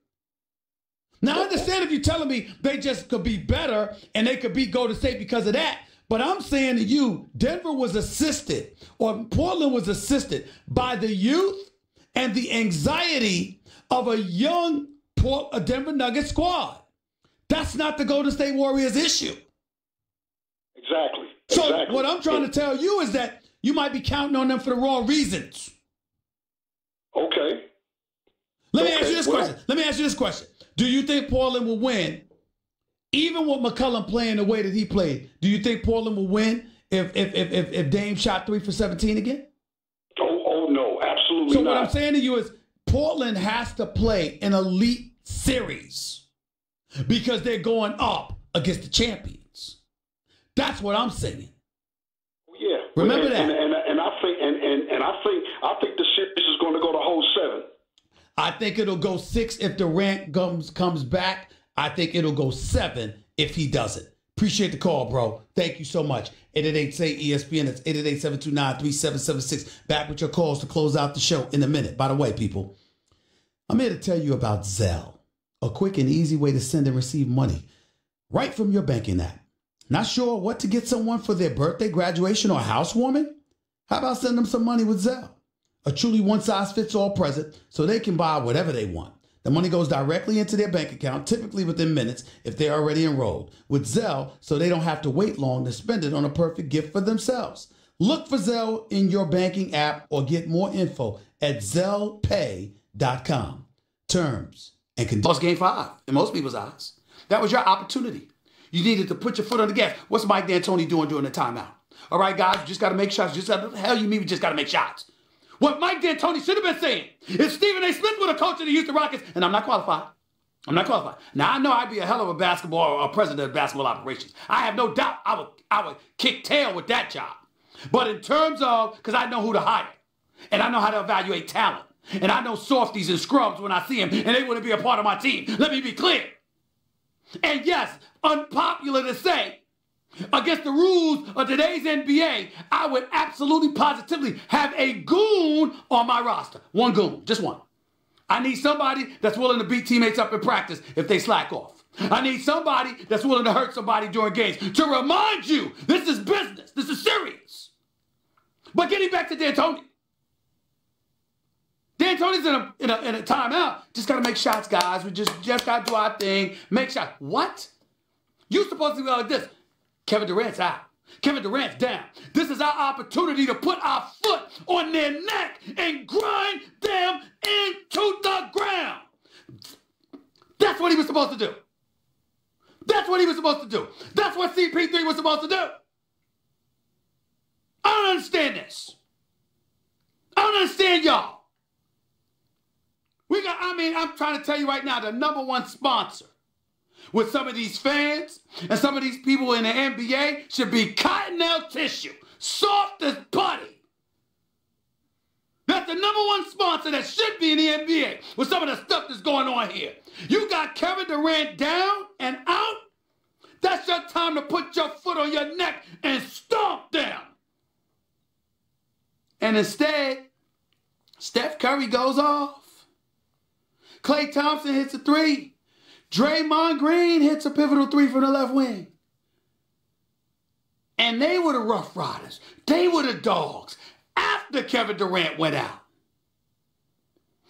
Now I understand if you're telling me they just could be better and they could beat Golden State because of that. But I'm saying to you, Denver was assisted, or Portland was assisted by the youth and the anxiety of a young Port, a Denver Nuggets squad. That's not the Golden State Warriors issue. Exactly. So exactly. what I'm trying to tell you is that you might be counting on them for the wrong reasons. Okay. Let me Okay, ask you this well- question. Let me ask you this question. Do you think Portland will win, even with McCollum playing the way that he played? Do you think Portland will win if if if if, if Dame shot three for 17 again? Oh, oh no, absolutely So not. what I'm saying to you is Portland has to play an elite series because they're going up against the champions. That's what I'm saying. yeah. Remember and, that. And, and, and I think and, and, and I think I think the series is going to go the whole seven. I think it'll go six if Durant comes comes back. I think it'll go seven if he doesn't. Appreciate the call, bro. Thank you so much. 888 say ESPN. That's 888 729 3776. Back with your calls to close out the show in a minute. By the way, people, I'm here to tell you about Zelle, a quick and easy way to send and receive money right from your banking app. Not sure what to get someone for their birthday, graduation, or housewarming? How about send them some money with Zelle? A truly one size fits all present so they can buy whatever they want. The money goes directly into their bank account, typically within minutes if they're already enrolled, with Zelle so they don't have to wait long to spend it on a perfect gift for themselves. Look for Zelle in your banking app or get more info at ZellePay.com. Terms and conditions. Lost game five in most people's eyes. That was your opportunity. You needed to put your foot on the gas. What's Mike D'Antoni doing during the timeout? All right, guys, you just got to make shots. Just got the hell you mean we just got to make shots? What Mike D'Antoni should have been saying if Stephen A. Smith would have coached the Houston Rockets, and I'm not qualified. I'm not qualified. Now I know I'd be a hell of a basketball or president of basketball operations. I have no doubt I would I would kick tail with that job. But in terms of because I know who to hire, and I know how to evaluate talent, and I know softies and scrubs when I see them, and they want to be a part of my team. Let me be clear. And yes, unpopular to say, against the rules of today's NBA, I would absolutely positively have a goon on my roster. One goon, just one. I need somebody that's willing to beat teammates up in practice if they slack off. I need somebody that's willing to hurt somebody during games to remind you this is business, this is serious. But getting back to D'Antoni. D'Antoni's in a, in a, in a timeout. Just got to make shots, guys. We just, just got to do our thing. Make shots. What? You supposed to be like this. Kevin Durant's out. Kevin Durant's down. This is our opportunity to put our foot on their neck and grind them into the ground. That's what he was supposed to do. That's what he was supposed to do. That's what CP3 was supposed to do. I don't understand this. I don't understand y'all. We got, I mean, I'm trying to tell you right now, the number one sponsor with some of these fans and some of these people in the NBA should be cottonelle tissue, soft as putty. That's the number one sponsor that should be in the NBA with some of the stuff that's going on here. You got Kevin Durant down and out. That's your time to put your foot on your neck and stomp them. And instead, Steph Curry goes off. Klay Thompson hits a three. Draymond Green hits a pivotal three from the left wing. And they were the Rough Riders. They were the dogs after Kevin Durant went out.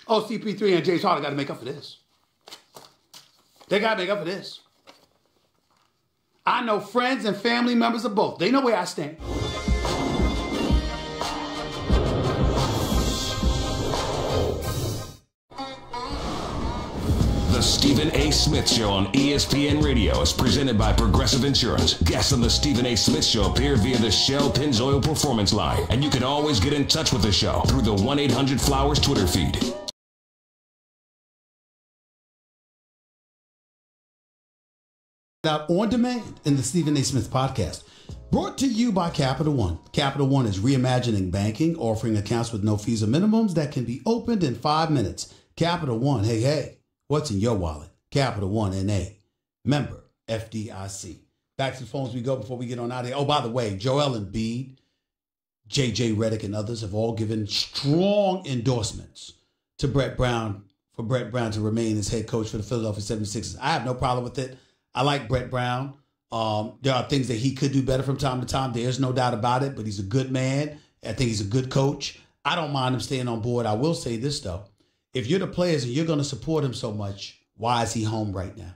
Oh, CP3 and James Harden got to make up for this. They got to make up for this. I know friends and family members of both. They know where I stand. Stephen A. Smith Show on ESPN Radio is presented by Progressive Insurance. Guests on the Stephen A. Smith Show appear via the Shell Pennzoil Performance Line, and you can always get in touch with the show through the 1 800 Flowers Twitter feed. Out on demand in the Stephen A. Smith podcast. Brought to you by Capital One. Capital One is reimagining banking, offering accounts with no fees or minimums that can be opened in five minutes. Capital One, hey, hey, what's in your wallet? Capital One NA. Member FDIC. Back to the phones we go before we get on out of here. Oh, by the way, Joel Embiid, JJ Redick, and others have all given strong endorsements to Brett Brown for Brett Brown to remain as head coach for the Philadelphia 76ers. I have no problem with it. I like Brett Brown. Um, there are things that he could do better from time to time. There's no doubt about it, but he's a good man. I think he's a good coach. I don't mind him staying on board. I will say this, though. If you're the players and you're going to support him so much, why is he home right now?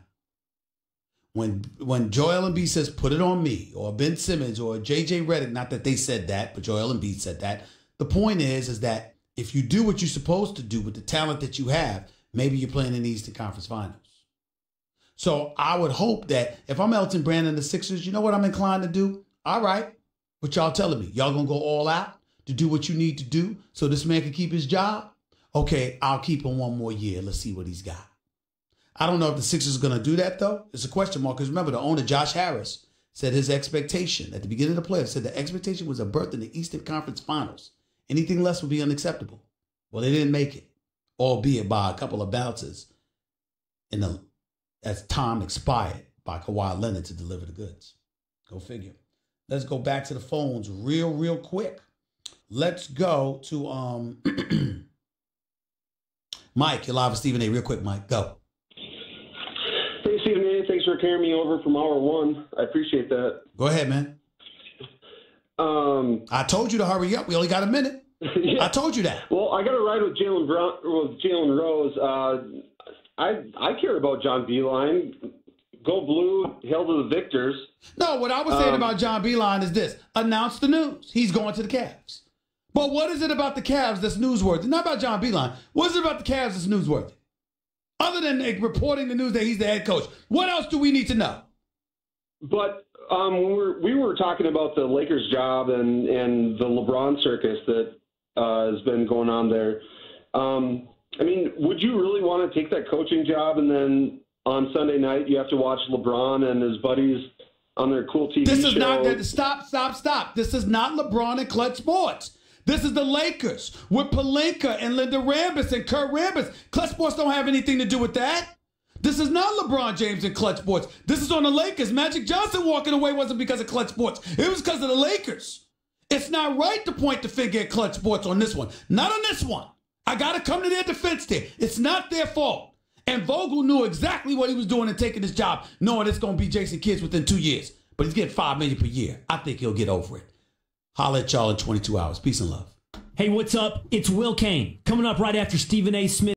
When when Joel Embiid says put it on me, or Ben Simmons, or JJ Redick, not that they said that, but Joel Embiid said that. The point is, is that if you do what you're supposed to do with the talent that you have, maybe you're playing in the Eastern Conference Finals. So I would hope that if I'm Elton Brand and the Sixers, you know what I'm inclined to do? All right, what y'all telling me? Y'all gonna go all out to do what you need to do so this man can keep his job? Okay, I'll keep him one more year. Let's see what he's got. I don't know if the Sixers are going to do that, though. It's a question mark because remember, the owner, Josh Harris, said his expectation at the beginning of the playoffs said the expectation was a berth in the Eastern Conference Finals. Anything less would be unacceptable. Well, they didn't make it, albeit by a couple of bounces in the as time expired by Kawhi Leonard to deliver the goods. Go figure. Let's go back to the phones real, real quick. Let's go to um Mike. You're live with Stephen A. Real quick, Mike. Go. Hey, Stephen A. Thanks for carrying me over from hour one. I appreciate that. Go ahead, man. Um, I told you to hurry up. We only got a minute. yeah. I told you that. Well, I got to ride with Jalen Brown with Jalen Rose. Uh, I I care about John Beilein. Go blue, hail to the victors. No, what I was saying Um, about John Beilein is this: announce the news. He's going to the Cavs. But what is it about the Cavs that's newsworthy? Not about John Beilein. What is it about the Cavs that's newsworthy? other than like, reporting the news that he's the head coach. What else do we need to know? But um, when we're, we were talking about the Lakers job and, and the LeBron circus that uh, has been going on there. Um, I mean, would you really want to take that coaching job and then on Sunday night you have to watch LeBron and his buddies on their cool TV This is show? not. Stop, stop, stop. This is not LeBron and Clutch Sports. This is the Lakers with Pelinka and Linda Rambis and Kurt Rambis. Clutch Sports don't have anything to do with that. This is not LeBron James and Clutch Sports. This is on the Lakers. Magic Johnson walking away wasn't because of Clutch Sports. It was because of the Lakers. It's not right to point the finger at Clutch Sports on this one. Not on this one. I got to come to their defense there. It's not their fault. And Vogel knew exactly what he was doing in taking this job, knowing it's going to be Jason Kidd within two years. But he's getting 5 million per year. I think he'll get over it. Holla at y'all in 22 hours. Peace and love. Hey, what's up? It's Will Cain coming up right after Stephen A. Smith.